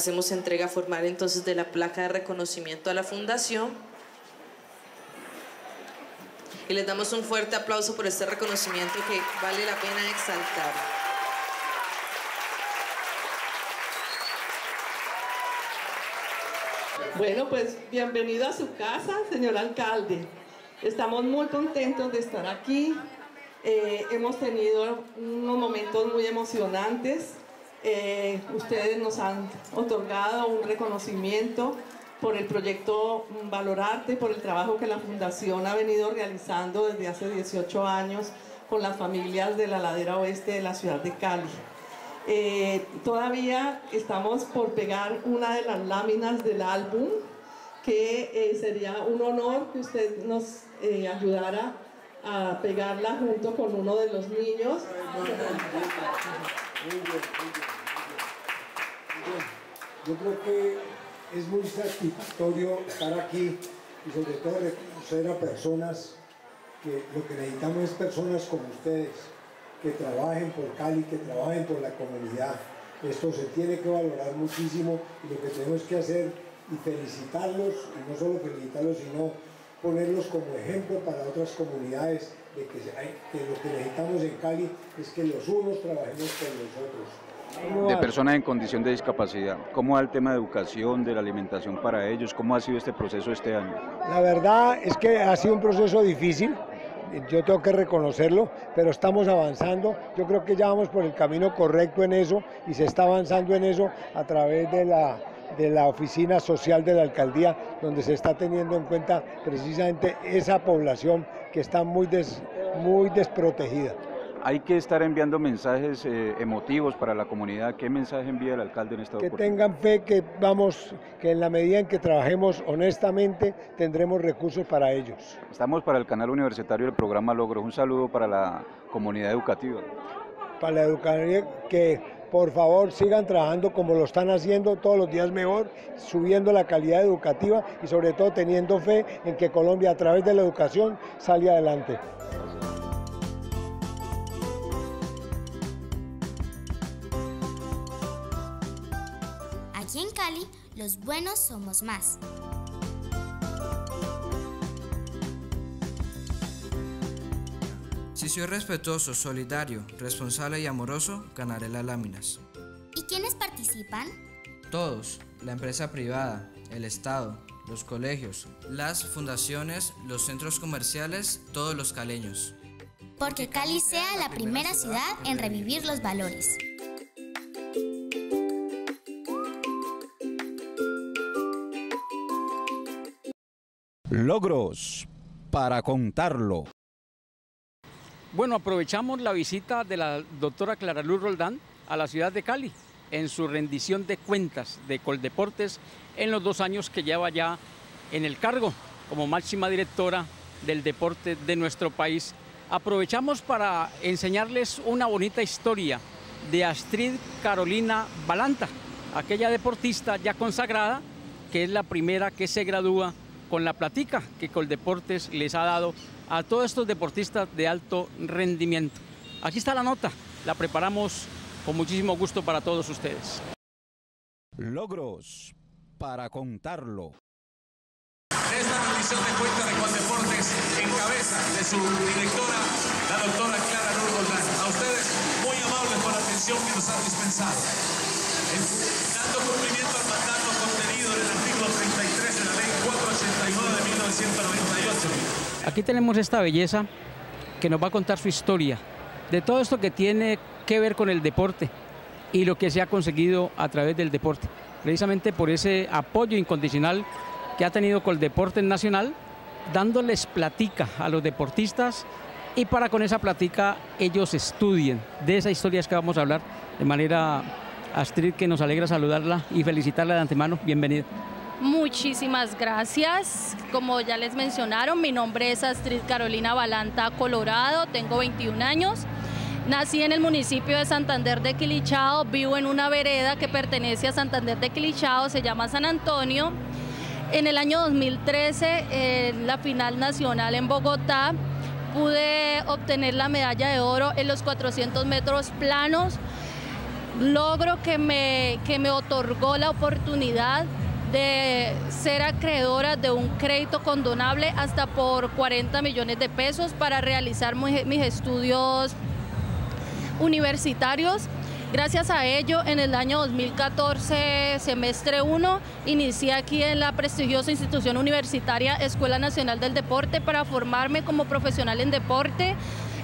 Speaker 23: Hacemos entrega formal entonces de la placa de reconocimiento a la fundación. Y les damos un fuerte aplauso por este reconocimiento que vale la pena exaltar.
Speaker 22: Bueno, pues bienvenido a su casa, señor alcalde. Estamos muy contentos de estar aquí. Eh, hemos tenido unos momentos muy emocionantes. Eh, ustedes nos han otorgado un reconocimiento por el proyecto Valorarte, por el trabajo que la Fundación ha venido realizando desde hace 18 años con las familias de la ladera oeste de la ciudad de Cali. Eh, todavía estamos por pegar una de las láminas del álbum, que eh, sería un honor que usted nos ayudara a pegarla junto con uno de los niños.
Speaker 24: Yo creo que es muy satisfactorio estar aquí y sobre todo reconocer a personas que lo que necesitamos es personas como ustedes, que trabajen por Cali, que trabajen por la comunidad. Esto se tiene que valorar muchísimo y lo que tenemos que hacer y felicitarlos, y no solo felicitarlos, sino ponerlos como ejemplo para otras comunidades de que, que lo que necesitamos en Cali es que los unos trabajemos con los otros.
Speaker 1: De personas en condición de discapacidad, ¿cómo va el tema de educación, de la alimentación para ellos? ¿Cómo ha sido este proceso este año?
Speaker 24: La verdad es que ha sido un proceso difícil, yo tengo que reconocerlo, pero estamos avanzando. Yo creo que ya vamos por el camino correcto en eso y se está avanzando en eso a través de la, de la oficina social de la alcaldía, donde se está teniendo en cuenta precisamente esa población que está muy, muy desprotegida.
Speaker 1: Hay que estar enviando mensajes eh, emotivos para la comunidad. ¿Qué mensaje envía el alcalde en esta?
Speaker 24: Que tengan fe que vamos, que en la medida en que trabajemos honestamente tendremos recursos para ellos.
Speaker 1: Estamos para el canal universitario del programa Logros. Un saludo para la comunidad educativa.
Speaker 24: Para la educación que por favor sigan trabajando como lo están haciendo todos los días mejor, subiendo la calidad educativa y sobre todo teniendo fe en que Colombia a través de la educación salga adelante.
Speaker 25: Aquí en Cali, los buenos somos más.
Speaker 26: Si soy respetuoso, solidario, responsable y amoroso, ganaré las láminas.
Speaker 25: ¿Y quiénes participan?
Speaker 26: Todos, la empresa privada, el Estado, los colegios, las fundaciones, los centros comerciales, todos los caleños.
Speaker 25: Porque Cali sea la primera ciudad en revivir los valores.
Speaker 11: Logros para contarlo.
Speaker 4: Bueno, aprovechamos la visita de la doctora Clara Luz Roldán a la ciudad de Cali en su rendición de cuentas de Coldeportes en los dos años que lleva ya en el cargo como máxima directora del deporte de nuestro país. Aprovechamos para enseñarles una bonita historia de Astrid Carolina Balanta, aquella deportista ya consagrada que es la primera que se gradúa con la platica que Coldeportes les ha dado a todos estos deportistas de alto rendimiento. Aquí está la nota, la preparamos con muchísimo gusto para todos ustedes.
Speaker 11: Logros para contarlo.
Speaker 27: Esta rendición de cuentas de Coldeportes en cabeza de su directora, la doctora Clara Roldán. A ustedes, muy amables por la atención que nos han dispensado. Dando cumplimiento al mandato contenido en el artículo 33 de la ley 489 de 1998.
Speaker 4: Aquí tenemos esta belleza que nos va a contar su historia, de todo esto que tiene que ver con el deporte y lo que se ha conseguido a través del deporte. precisamente por ese apoyo incondicional que ha tenido Coldeporte Nacional, dándoles platica a los deportistas y para con esa platica ellos estudien. De esas historias que vamos a hablar de manera Astrid, que nos alegra saludarla y felicitarla de antemano. Bienvenida.
Speaker 28: Muchísimas gracias. Como ya les mencionaron, mi nombre es Astrid Carolina Balanta Colorado, tengo 21 años. Nací en el municipio de Santander de Quilichao, vivo en una vereda que pertenece a Santander de Quilichao, se llama San Antonio. En el año 2013, en la final nacional en Bogotá, pude obtener la medalla de oro en los 400 metros planos, logro que me, que me otorgó la oportunidad de ser acreedora de un crédito condonable hasta por 40 millones de pesos para realizar mis estudios universitarios. Gracias a ello, en el año 2014, semestre 1, inicié aquí en la prestigiosa institución universitaria Escuela Nacional del Deporte para formarme como profesional en deporte.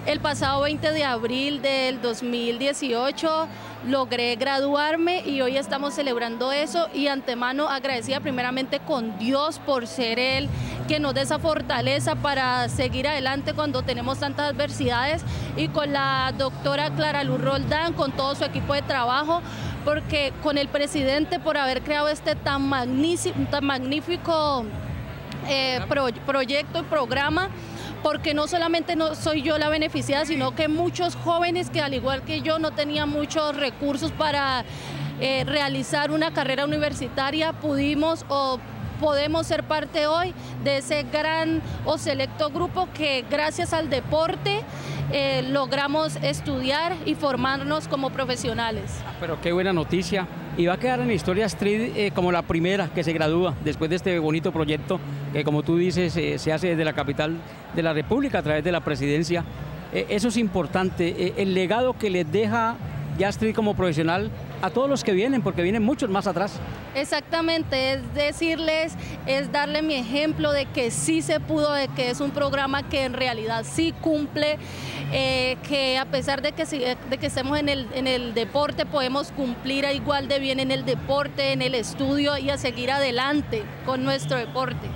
Speaker 28: El pasado 20 de abril del 2018 logré graduarme y hoy estamos celebrando eso y antemano agradecida primeramente con Dios por ser Él que nos dé esa fortaleza para seguir adelante cuando tenemos tantas adversidades y con la doctora Clara Luz Roldán, con todo su equipo de trabajo, porque con el presidente por haber creado este tan magnífico, tan magnífico eh, proyecto y programa porque no solamente no soy yo la beneficiada, sino que muchos jóvenes que al igual que yo no tenían muchos recursos para eh, realizar una carrera universitaria, pudimos o podemos ser parte hoy de ese gran o selecto grupo que gracias al deporte eh, logramos estudiar y formarnos como profesionales.
Speaker 4: Pero qué buena noticia y va a quedar en la historia Street eh, como la primera que se gradúa después de este bonito proyecto que como tú dices eh, se hace desde la capital de la República a través de la presidencia. Eh, eso es importante, el legado que les deja ya Street como profesional a todos los que vienen, porque vienen muchos más atrás.
Speaker 28: Exactamente, es decirles, es darle mi ejemplo de que sí se pudo, de que es un programa que en realidad sí cumple, eh, que a pesar de que, de que estemos en el, en el deporte, podemos cumplir igual de bien en el deporte, en el estudio y a seguir adelante con nuestro deporte.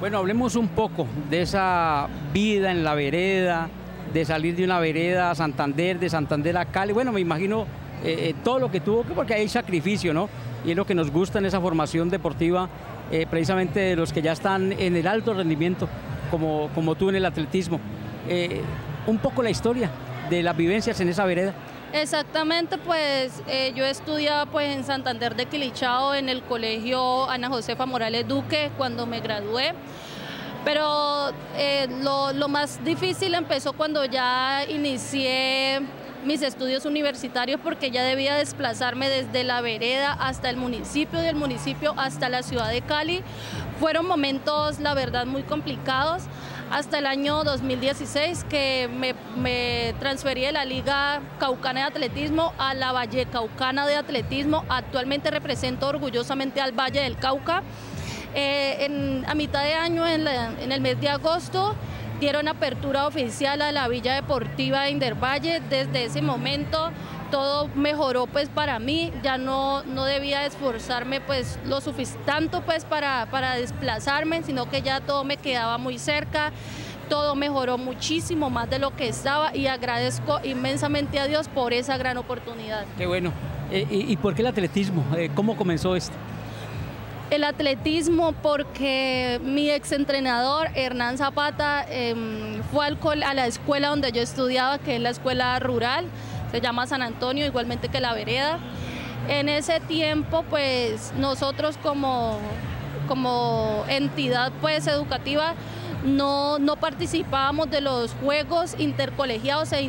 Speaker 4: Bueno, hablemos un poco de esa vida en la vereda, de salir de una vereda a Santander, de Santander a Cali. Bueno, me imagino eh, eh, todo lo que tuvo, porque hay sacrificio, ¿no? Y es lo que nos gusta en esa formación deportiva, eh, precisamente de los que ya están en el alto rendimiento, como, como tú en el atletismo. un poco la historia de las vivencias en esa vereda.
Speaker 28: Exactamente, pues yo estudiaba pues en Santander de Quilichao en el colegio Ana Josefa Morales Duque cuando me gradué. Pero lo, más difícil empezó cuando ya inicié mis estudios universitarios porque ya debía desplazarme desde la vereda hasta el municipio, del municipio hasta la ciudad de Cali. Fueron momentos, la verdad, muy complicados hasta el año 2016 que me, transferí de la Liga Caucana de Atletismo a la Valle Caucana de Atletismo. Actualmente represento orgullosamente al Valle del Cauca. Eh, a mitad de año, en, en el mes de agosto, dieron apertura oficial a la Villa Deportiva de Indervalle. Desde ese momento todo mejoró pues para mí, ya no, no debía esforzarme pues lo suficiente tanto pues para, para desplazarme, sino que ya todo me quedaba muy cerca, todo mejoró muchísimo más de lo que estaba y agradezco inmensamente a Dios por esa gran oportunidad.
Speaker 4: Qué bueno. Eh, ¿Y, por qué el atletismo? Eh, ¿Cómo comenzó esto?
Speaker 28: El atletismo porque mi exentrenador Hernán Zapata em, fue a la escuela donde yo estudiaba, que es la escuela rural, se llama San Antonio, igualmente que la vereda. En ese tiempo, pues nosotros como, como entidad pues, educativa no, no participábamos de los juegos intercolegiados e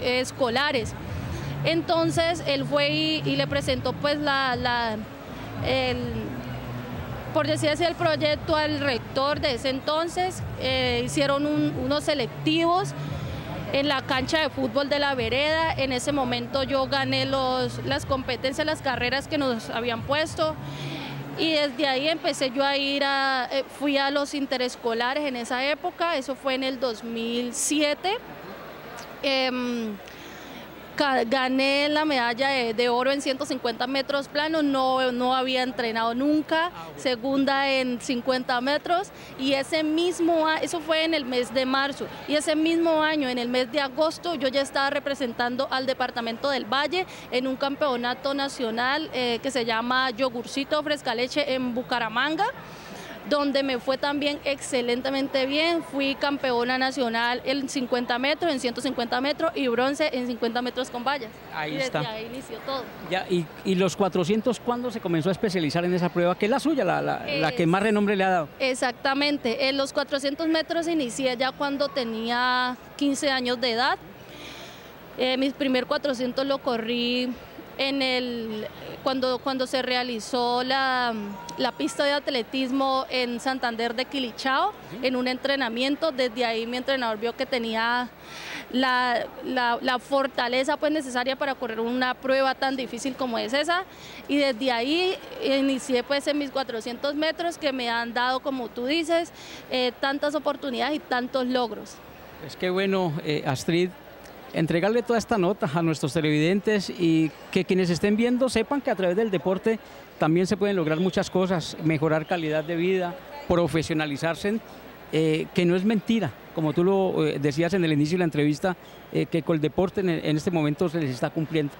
Speaker 28: interescolares. Entonces él fue y, le presentó pues la por decir así, el proyecto al rector de ese entonces, eh, hicieron unos selectivos en la cancha de fútbol de la vereda. En ese momento yo gané los, las competencias, las carreras que nos habían puesto. Y desde ahí empecé yo a ir a, eh, fui a los interescolares en esa época, eso fue en el 2007. Gané la medalla de, oro en 150 metros plano, no, no había entrenado nunca, segunda en 50 metros y ese mismo, eso fue en el mes de marzo y ese mismo año, en el mes de agosto, yo ya estaba representando al departamento del Valle en un campeonato nacional eh, que se llama Yogurcito Fresca Leche en Bucaramanga donde me fue también excelentemente bien. Fui campeona nacional en 50 metros, en 150 metros y bronce en 50 metros con vallas.
Speaker 4: Ahí
Speaker 28: y
Speaker 4: está.
Speaker 28: ahí inició todo.
Speaker 4: Ya, y, los 400 cuándo se comenzó a especializar en esa prueba? que es la suya, la, que más renombre le ha dado?
Speaker 28: Exactamente. En los 400 metros inicié ya cuando tenía 15 años de edad. Eh, mis primer 400 lo corrí en el, cuando, cuando se realizó la, pista de atletismo en Santander de Quilichao, en un entrenamiento, desde ahí mi entrenador vio que tenía la, fortaleza pues, necesaria para correr una prueba tan difícil como es esa, y desde ahí inicié pues en mis 400 metros que me han dado, como tú dices, eh, tantas oportunidades y tantos logros.
Speaker 4: Es que bueno, eh, Astrid, entregarle toda esta nota a nuestros televidentes y que quienes estén viendo sepan que a través del deporte también se pueden lograr muchas cosas, mejorar calidad de vida, profesionalizarse, eh, que no es mentira, como tú lo eh, decías en el inicio de la entrevista, eh, que con el deporte en, en este momento se les está cumpliendo.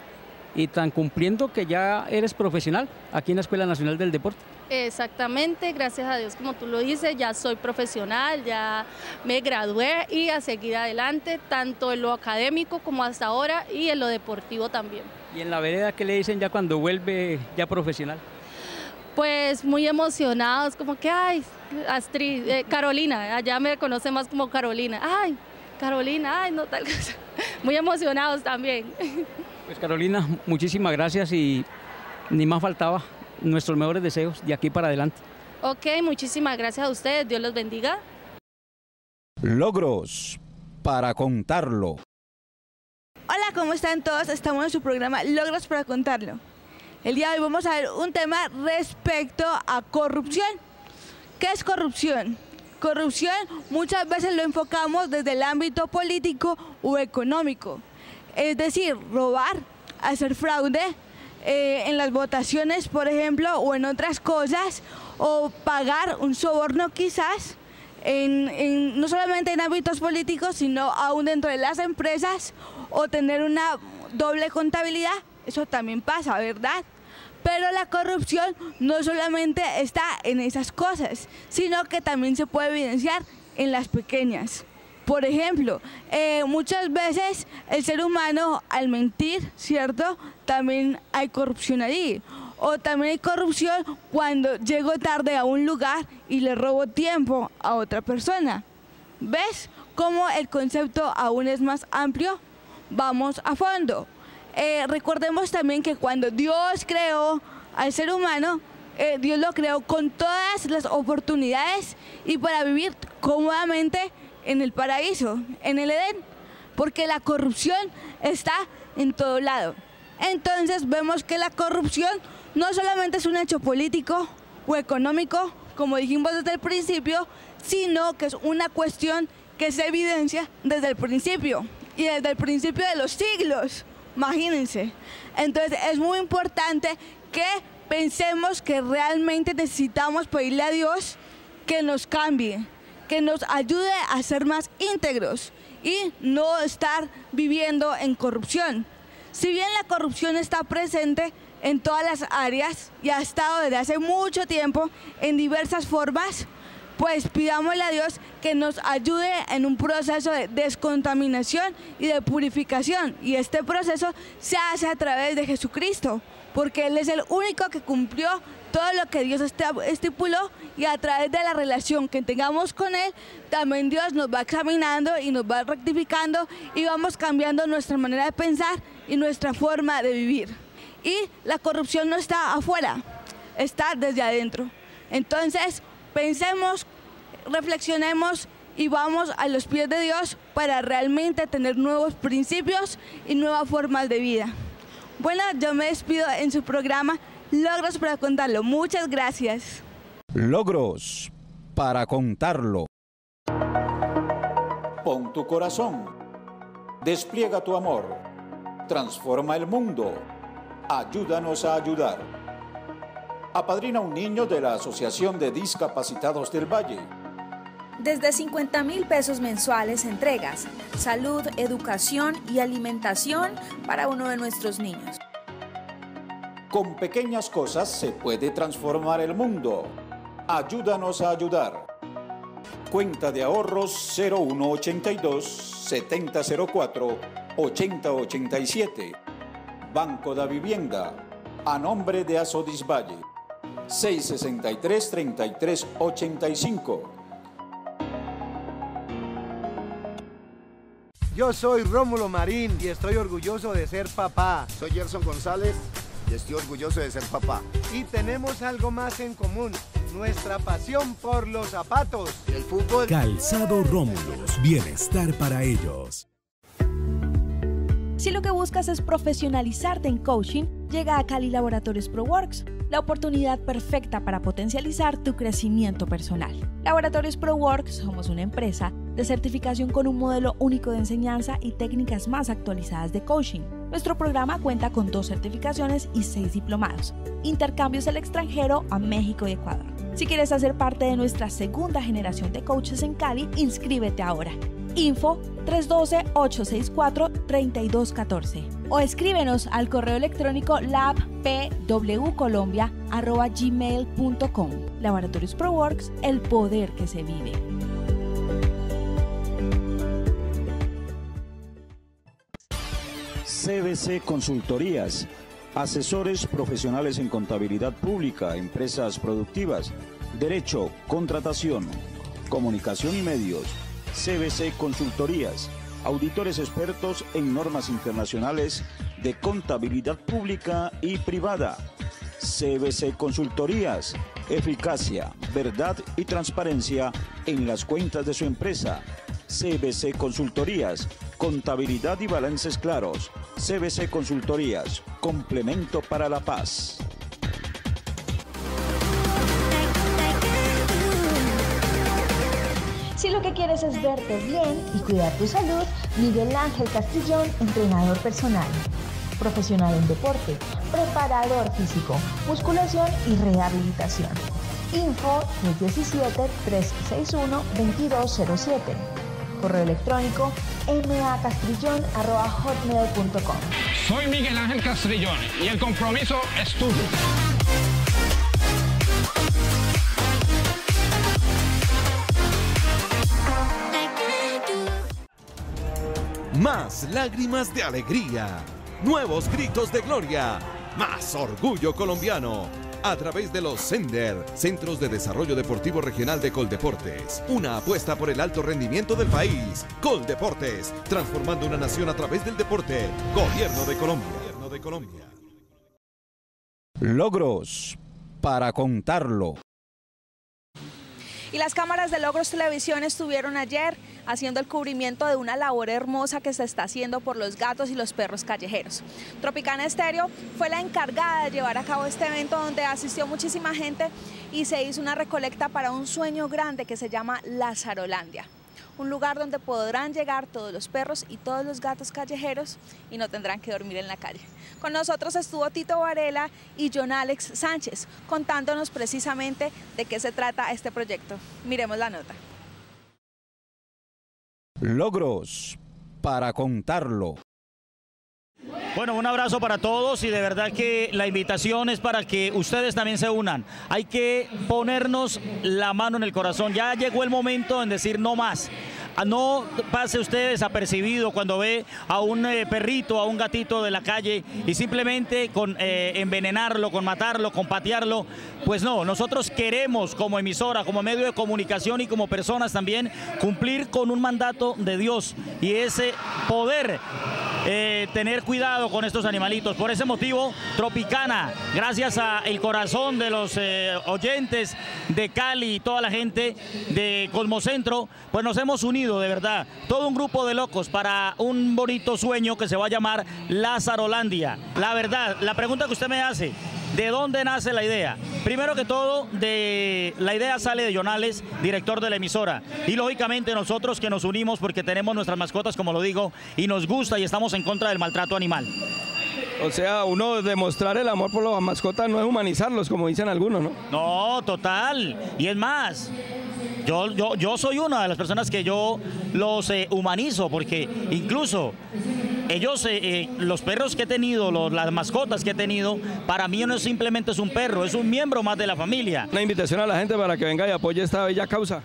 Speaker 4: Y tan cumpliendo que ya eres profesional aquí en la Escuela Nacional del Deporte.
Speaker 28: Exactamente, gracias a Dios, como tú lo dices, ya soy profesional, ya me gradué y a seguir adelante, tanto en lo académico como hasta ahora y en lo deportivo también.
Speaker 4: ¿Y en la vereda qué le dicen ya cuando vuelve ya profesional?
Speaker 28: Pues muy emocionados, como que, ay, Astrid, eh, Carolina, allá me conoce más como Carolina, ay, Carolina, ay, no tal cosa. Muy emocionados también.
Speaker 4: Pues Carolina, muchísimas gracias y ni más faltaba nuestros mejores deseos de aquí para adelante.
Speaker 28: Ok, muchísimas gracias a ustedes. Dios los bendiga.
Speaker 11: Logros para contarlo.
Speaker 29: Hola, ¿cómo están todos? Estamos en su programa Logros para contarlo. El día de hoy vamos a ver un tema respecto a corrupción. ¿Qué es corrupción? Corrupción muchas veces lo enfocamos desde el ámbito político o económico. Es decir, robar, hacer fraude, eh, en las votaciones, por ejemplo, o en otras cosas, o pagar un soborno quizás, en, no solamente en ámbitos políticos, sino aún dentro de las empresas, o tener una doble contabilidad, eso también pasa, ¿verdad? Pero la corrupción no solamente está en esas cosas, sino que también se puede evidenciar en las pequeñas. Por ejemplo, eh, muchas veces el ser humano al mentir, ¿cierto? También hay corrupción allí. O también hay corrupción cuando llego tarde a un lugar y le robo tiempo a otra persona. ¿Ves cómo el concepto aún es más amplio? Vamos a fondo. Eh, recordemos también que cuando Dios creó al ser humano, eh, Dios lo creó con todas las oportunidades y para vivir cómodamente en el paraíso, en el Edén, porque la corrupción está en todo lado. Entonces vemos que la corrupción no solamente es un hecho político o económico, como dijimos desde el principio, sino que es una cuestión que se evidencia desde el principio y desde el principio de los siglos. Imagínense. Entonces es muy importante que pensemos que realmente necesitamos pedirle a Dios que nos cambie, que nos ayude a ser más íntegros y no estar viviendo en corrupción. Si bien la corrupción está presente en todas las áreas y ha estado desde hace mucho tiempo en diversas formas, pues pidámosle a Dios que nos ayude en un proceso de descontaminación y de purificación. Y este proceso se hace a través de Jesucristo, porque Él es el único que cumplió todo lo que Dios estipuló y a través de la relación que tengamos con Él, también Dios nos va examinando y nos va rectificando y vamos cambiando nuestra manera de pensar y nuestra forma de vivir. Y la corrupción no está afuera, está desde adentro. Entonces, pensemos, reflexionemos y vamos a los pies de Dios para realmente tener nuevos principios y nuevas formas de vida. Bueno, yo me despido en su programa Logros para contarlo. Muchas gracias.
Speaker 11: Logros para contarlo. Pon tu corazón. Despliega tu amor. transforma el mundo. Ayúdanos a ayudar. Apadrina un niño de la Asociación de Discapacitados del Valle.
Speaker 7: Desde 50 mil pesos mensuales entregas salud, educación y alimentación para uno de nuestros niños.
Speaker 11: Con pequeñas cosas se puede transformar el mundo. Ayúdanos a ayudar. Cuenta de ahorros 0182 7004 8087. Banco de Vivienda. A nombre de Asodis Valle. 663 3385.
Speaker 8: Yo soy Rómulo Marín y estoy orgulloso de ser papá.
Speaker 9: Soy Gerson González y estoy orgulloso de ser papá.
Speaker 8: Y tenemos algo más en común, nuestra pasión por los zapatos.
Speaker 9: El fútbol.
Speaker 10: Calzado Rómulos, bienestar para ellos.
Speaker 7: Si lo que buscas es profesionalizarte en coaching, llega a Cali Laboratorios ProWorks, la oportunidad perfecta para potencializar tu crecimiento personal. Laboratorios ProWorks somos una empresa de certificación con un modelo único de enseñanza y técnicas más actualizadas de coaching. Nuestro programa cuenta con dos certificaciones y seis diplomados, intercambios al extranjero a México y Ecuador. Si quieres hacer parte de nuestra segunda generación de coaches en Cali, inscríbete ahora. Info 312-864-3214 o escríbenos al correo electrónico labpwcolombia.gmail.com Laboratorios ProWorks, el poder que se vive.
Speaker 1: CBC Consultorías, asesores profesionales en contabilidad pública, empresas productivas, derecho, contratación, comunicación y medios. CBC Consultorías, auditores expertos en normas internacionales de contabilidad pública y privada. CBC Consultorías, eficacia, verdad y transparencia en las cuentas de su empresa. CBC Consultorías, contabilidad y balances claros. CBC Consultorías, complemento para la paz.
Speaker 7: Si lo que quieres es verte bien y cuidar tu salud, Miguel Ángel Castrillón, entrenador personal, profesional en deporte, preparador físico, musculación y rehabilitación. Info 317-361-2207. Correo electrónico macastrillón.com.
Speaker 12: Soy Miguel Ángel Castrillón y el compromiso es tuyo.
Speaker 13: Más lágrimas de alegría, nuevos gritos de gloria, más orgullo colombiano. A través de los Sender, Centros de Desarrollo Deportivo Regional de Coldeportes. Una apuesta por el alto rendimiento del país. Coldeportes, transformando una nación a través del deporte. Gobierno de Colombia. Gobierno de Colombia.
Speaker 1: Logros para contarlo.
Speaker 7: Y las cámaras de Logros Televisión estuvieron ayer haciendo el cubrimiento de una labor hermosa que se está haciendo por los gatos y los perros callejeros. Tropicana Estéreo fue la encargada de llevar a cabo este evento donde asistió muchísima gente y se hizo una recolecta para un sueño grande que se llama Lazarolandia. Un lugar donde podrán llegar todos los perros y todos los gatos callejeros y no tendrán que dormir en la calle. Con nosotros estuvo Tito Varela y John Alex Sánchez contándonos precisamente de qué se trata este proyecto. Miremos la nota.
Speaker 1: Logros para contarlo.
Speaker 30: Bueno, un abrazo para todos y de verdad que la invitación es para que ustedes también se unan. Hay que ponernos la mano en el corazón. Ya llegó el momento en decir no más. Ah, no pase usted desapercibido cuando ve a un eh, perrito, a un gatito de la calle y simplemente con eh, envenenarlo, con matarlo, con patearlo. Pues no, nosotros queremos como emisora, como medio de comunicación y como personas también cumplir con un mandato de Dios y ese poder eh, tener cuidado con estos animalitos. Por ese motivo, Tropicana, gracias a el corazón de los oyentes de Cali y toda la gente de Cosmocentro, pues nos hemos unido de verdad, todo un grupo de locos para un bonito sueño que se va a llamar Lazarolandia. La verdad, la pregunta que usted me hace, ¿De dónde nace la idea? Primero que todo, de la idea sale de Jonales, director de la emisora. Y lógicamente nosotros que nos unimos porque tenemos nuestras mascotas, como lo digo, y nos gusta y estamos en contra del maltrato animal.
Speaker 31: O sea, uno demostrar el amor por las mascotas no es humanizarlos, como dicen algunos, ¿no?
Speaker 30: No, total. Y es más, yo, yo, yo soy una de las personas que yo los eh, humanizo, porque incluso ellos, eh, eh, los perros que he tenido, los- las mascotas que he tenido, para mí no es simplemente es un perro, es un miembro más de la familia.
Speaker 31: Una invitación a la gente para que venga y apoye esta bella causa.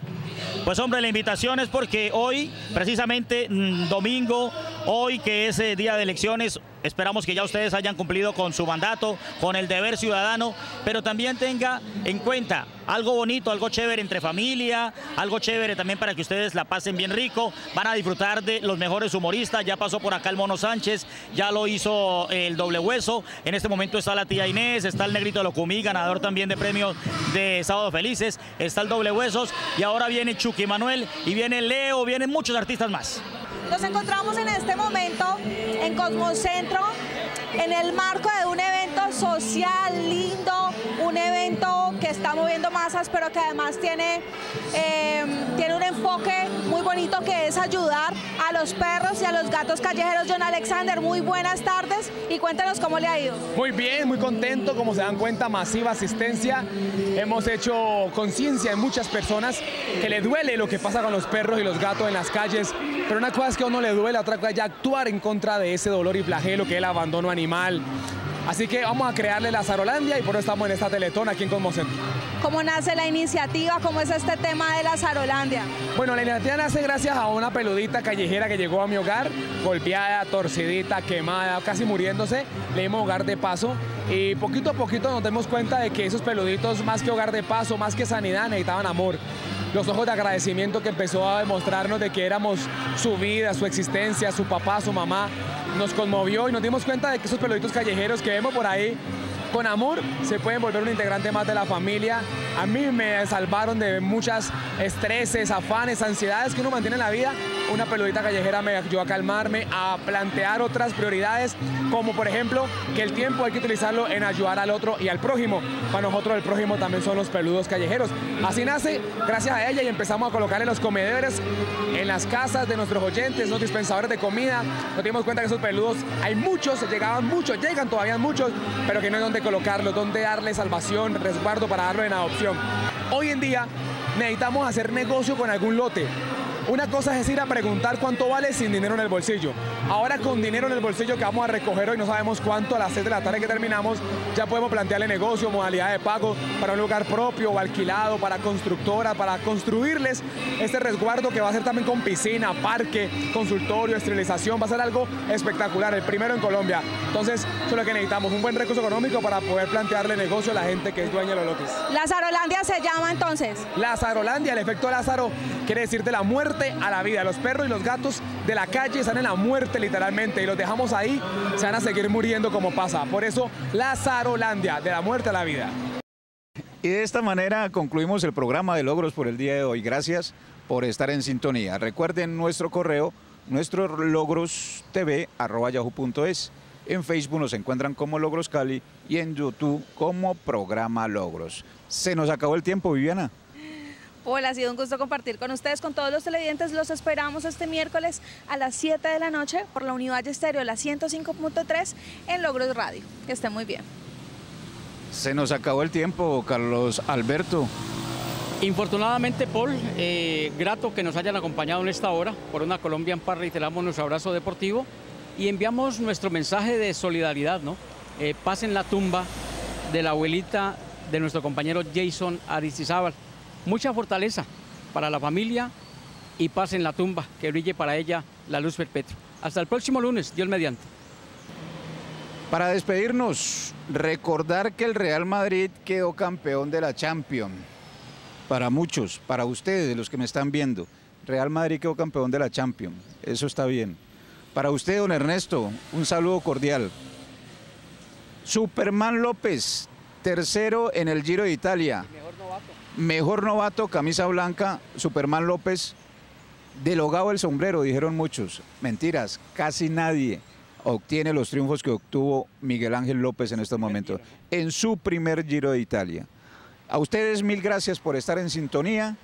Speaker 30: Pues hombre, la invitación es porque hoy, precisamente mm, domingo, hoy que es eh, día de elecciones, esperamos que ya ustedes hayan cumplido con su mandato, con el deber ciudadano, pero también tenga en cuenta algo bonito, algo chévere entre familia, algo chévere también para que ustedes la pasen bien rico, van a disfrutar de los mejores humoristas, ya pasó por acá el Mono Sánchez, ya lo hizo el Doble Hueso, en este momento está la tía Inés, está el Negrito Locumí, ganador también de premios de Sábado Felices, está el Doble Huesos y ahora viene Chucky Manuel y viene Leo, vienen muchos artistas más.
Speaker 32: Nos encontramos en este momento en Cosmocentro, en el marco de un evento social lindo, un evento que está moviendo masas, pero que además tiene, eh, tiene un enfoque muy bonito que es ayudar a los perros y a los gatos callejeros. John Alexander, muy buenas tardes y cuéntanos cómo le ha ido.
Speaker 33: Muy bien, muy contento, como se dan cuenta, masiva asistencia. Hemos hecho conciencia en muchas personas que le duele lo que pasa con los perros y los gatos en las calles, pero una cosa es que a uno le duele, otra cosa es ya actuar en contra de ese dolor y flagelo que es el abandono animal. Así que vamos a crearle la Zarolandia y por eso estamos en esta teletón aquí en Cosmocentro.
Speaker 32: ¿Cómo nace la iniciativa? ¿Cómo es este tema de la Zarolandia?
Speaker 33: Bueno, la iniciativa nace gracias a una peludita callejera que llegó a mi hogar, golpeada, torcidita, quemada, casi muriéndose. Le dimos hogar de paso y poquito a poquito nos dimos cuenta de que esos peluditos, más que hogar de paso, más que sanidad, necesitaban amor. Los ojos de agradecimiento que empezó a demostrarnos de que éramos su vida, su existencia, su papá, su mamá, nos conmovió y nos dimos cuenta de que esos peluditos callejeros que vemos por ahí con amor se pueden volver un integrante más de la familia. A mí me salvaron de muchas estreses, afanes, ansiedades que uno mantiene en la vida. Una peludita callejera me ayudó a calmarme, a plantear otras prioridades, como por ejemplo que el tiempo hay que utilizarlo en ayudar al otro y al prójimo. Para nosotros el prójimo también son los peludos callejeros. Así nace gracias a ella y empezamos a colocar en los comedores, en las casas de nuestros oyentes, los dispensadores de comida. Nos dimos cuenta que esos peludos hay muchos, llegaban muchos, llegan todavía muchos, pero que no hay dónde colocarlos, dónde darle salvación, resguardo para darlo en adopción. Hoy en día necesitamos hacer negocio con algún lote. Una cosa es ir a preguntar cuánto vale sin dinero en el bolsillo. Ahora con dinero en el bolsillo que vamos a recoger hoy no sabemos cuánto a las 6 de la tarde que terminamos, ya podemos plantearle negocio, modalidad de pago para un lugar propio o alquilado, para constructora, para construirles este resguardo que va a ser también con piscina, parque, consultorio, esterilización, va a ser algo espectacular, el primero en Colombia. Entonces, eso es lo que necesitamos, un buen recurso económico para poder plantearle negocio a la gente que es dueña de los lotes.
Speaker 32: La Zarolandia se llama entonces.
Speaker 33: Lazarolandia, el efecto Lázaro quiere decir de la muerte a la vida. Los perros y los gatos de la calle están en la muerte literalmente y los dejamos ahí, se van a seguir muriendo como pasa. Por eso Lazarolandia, de la muerte a la vida.
Speaker 1: Y de esta manera concluimos el programa de logros por el día de hoy. Gracias por estar en sintonía. Recuerden nuestro correo, nuestro logrostv.yahoo.es. En Facebook nos encuentran como Logros Cali y en YouTube como Programa Logros. Se nos acabó el tiempo, Viviana.
Speaker 32: Hola, ha sido un gusto compartir con ustedes, con todos los televidentes. Los esperamos este miércoles a las 7 de la noche por la Unidad Estéreo, la 105.3 en Logros Radio. Que estén muy bien.
Speaker 1: Se nos acabó el tiempo, Carlos Alberto.
Speaker 4: Infortunadamente, Paul, eh, grato que nos hayan acompañado en esta hora por una Colombia en paz, reiteramos nuestro abrazo deportivo y enviamos nuestro mensaje de solidaridad, ¿no? Eh, paz en la tumba de la abuelita de nuestro compañero Jason Aristizábal. Mucha fortaleza para la familia y paz en la tumba, que brille para ella la luz perpetua. Hasta el próximo lunes, Dios mediante.
Speaker 1: Para despedirnos, recordar que el Real Madrid quedó campeón de la Champions. Para muchos, para ustedes, los que me están viendo, Real Madrid quedó campeón de la Champions. Eso está bien. Para usted, don Ernesto, un saludo cordial. Superman López, tercero en el Giro de Italia. Mejor novato, camisa blanca, Superman López, delogado el sombrero, dijeron muchos. Mentiras, casi nadie obtiene los triunfos que obtuvo Miguel Ángel López en estos momentos, en su primer Giro de Italia. A ustedes mil gracias por estar en sintonía.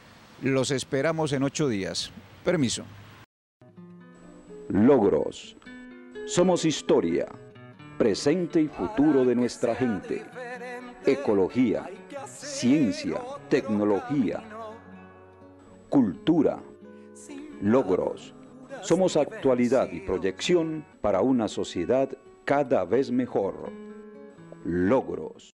Speaker 1: Los esperamos en ocho días. Permiso.
Speaker 34: Logros. Somos historia, presente y futuro de nuestra gente. Ecología, ciencia, tecnología, cultura. Logros. Somos actualidad y proyección para una sociedad cada vez mejor. Logros.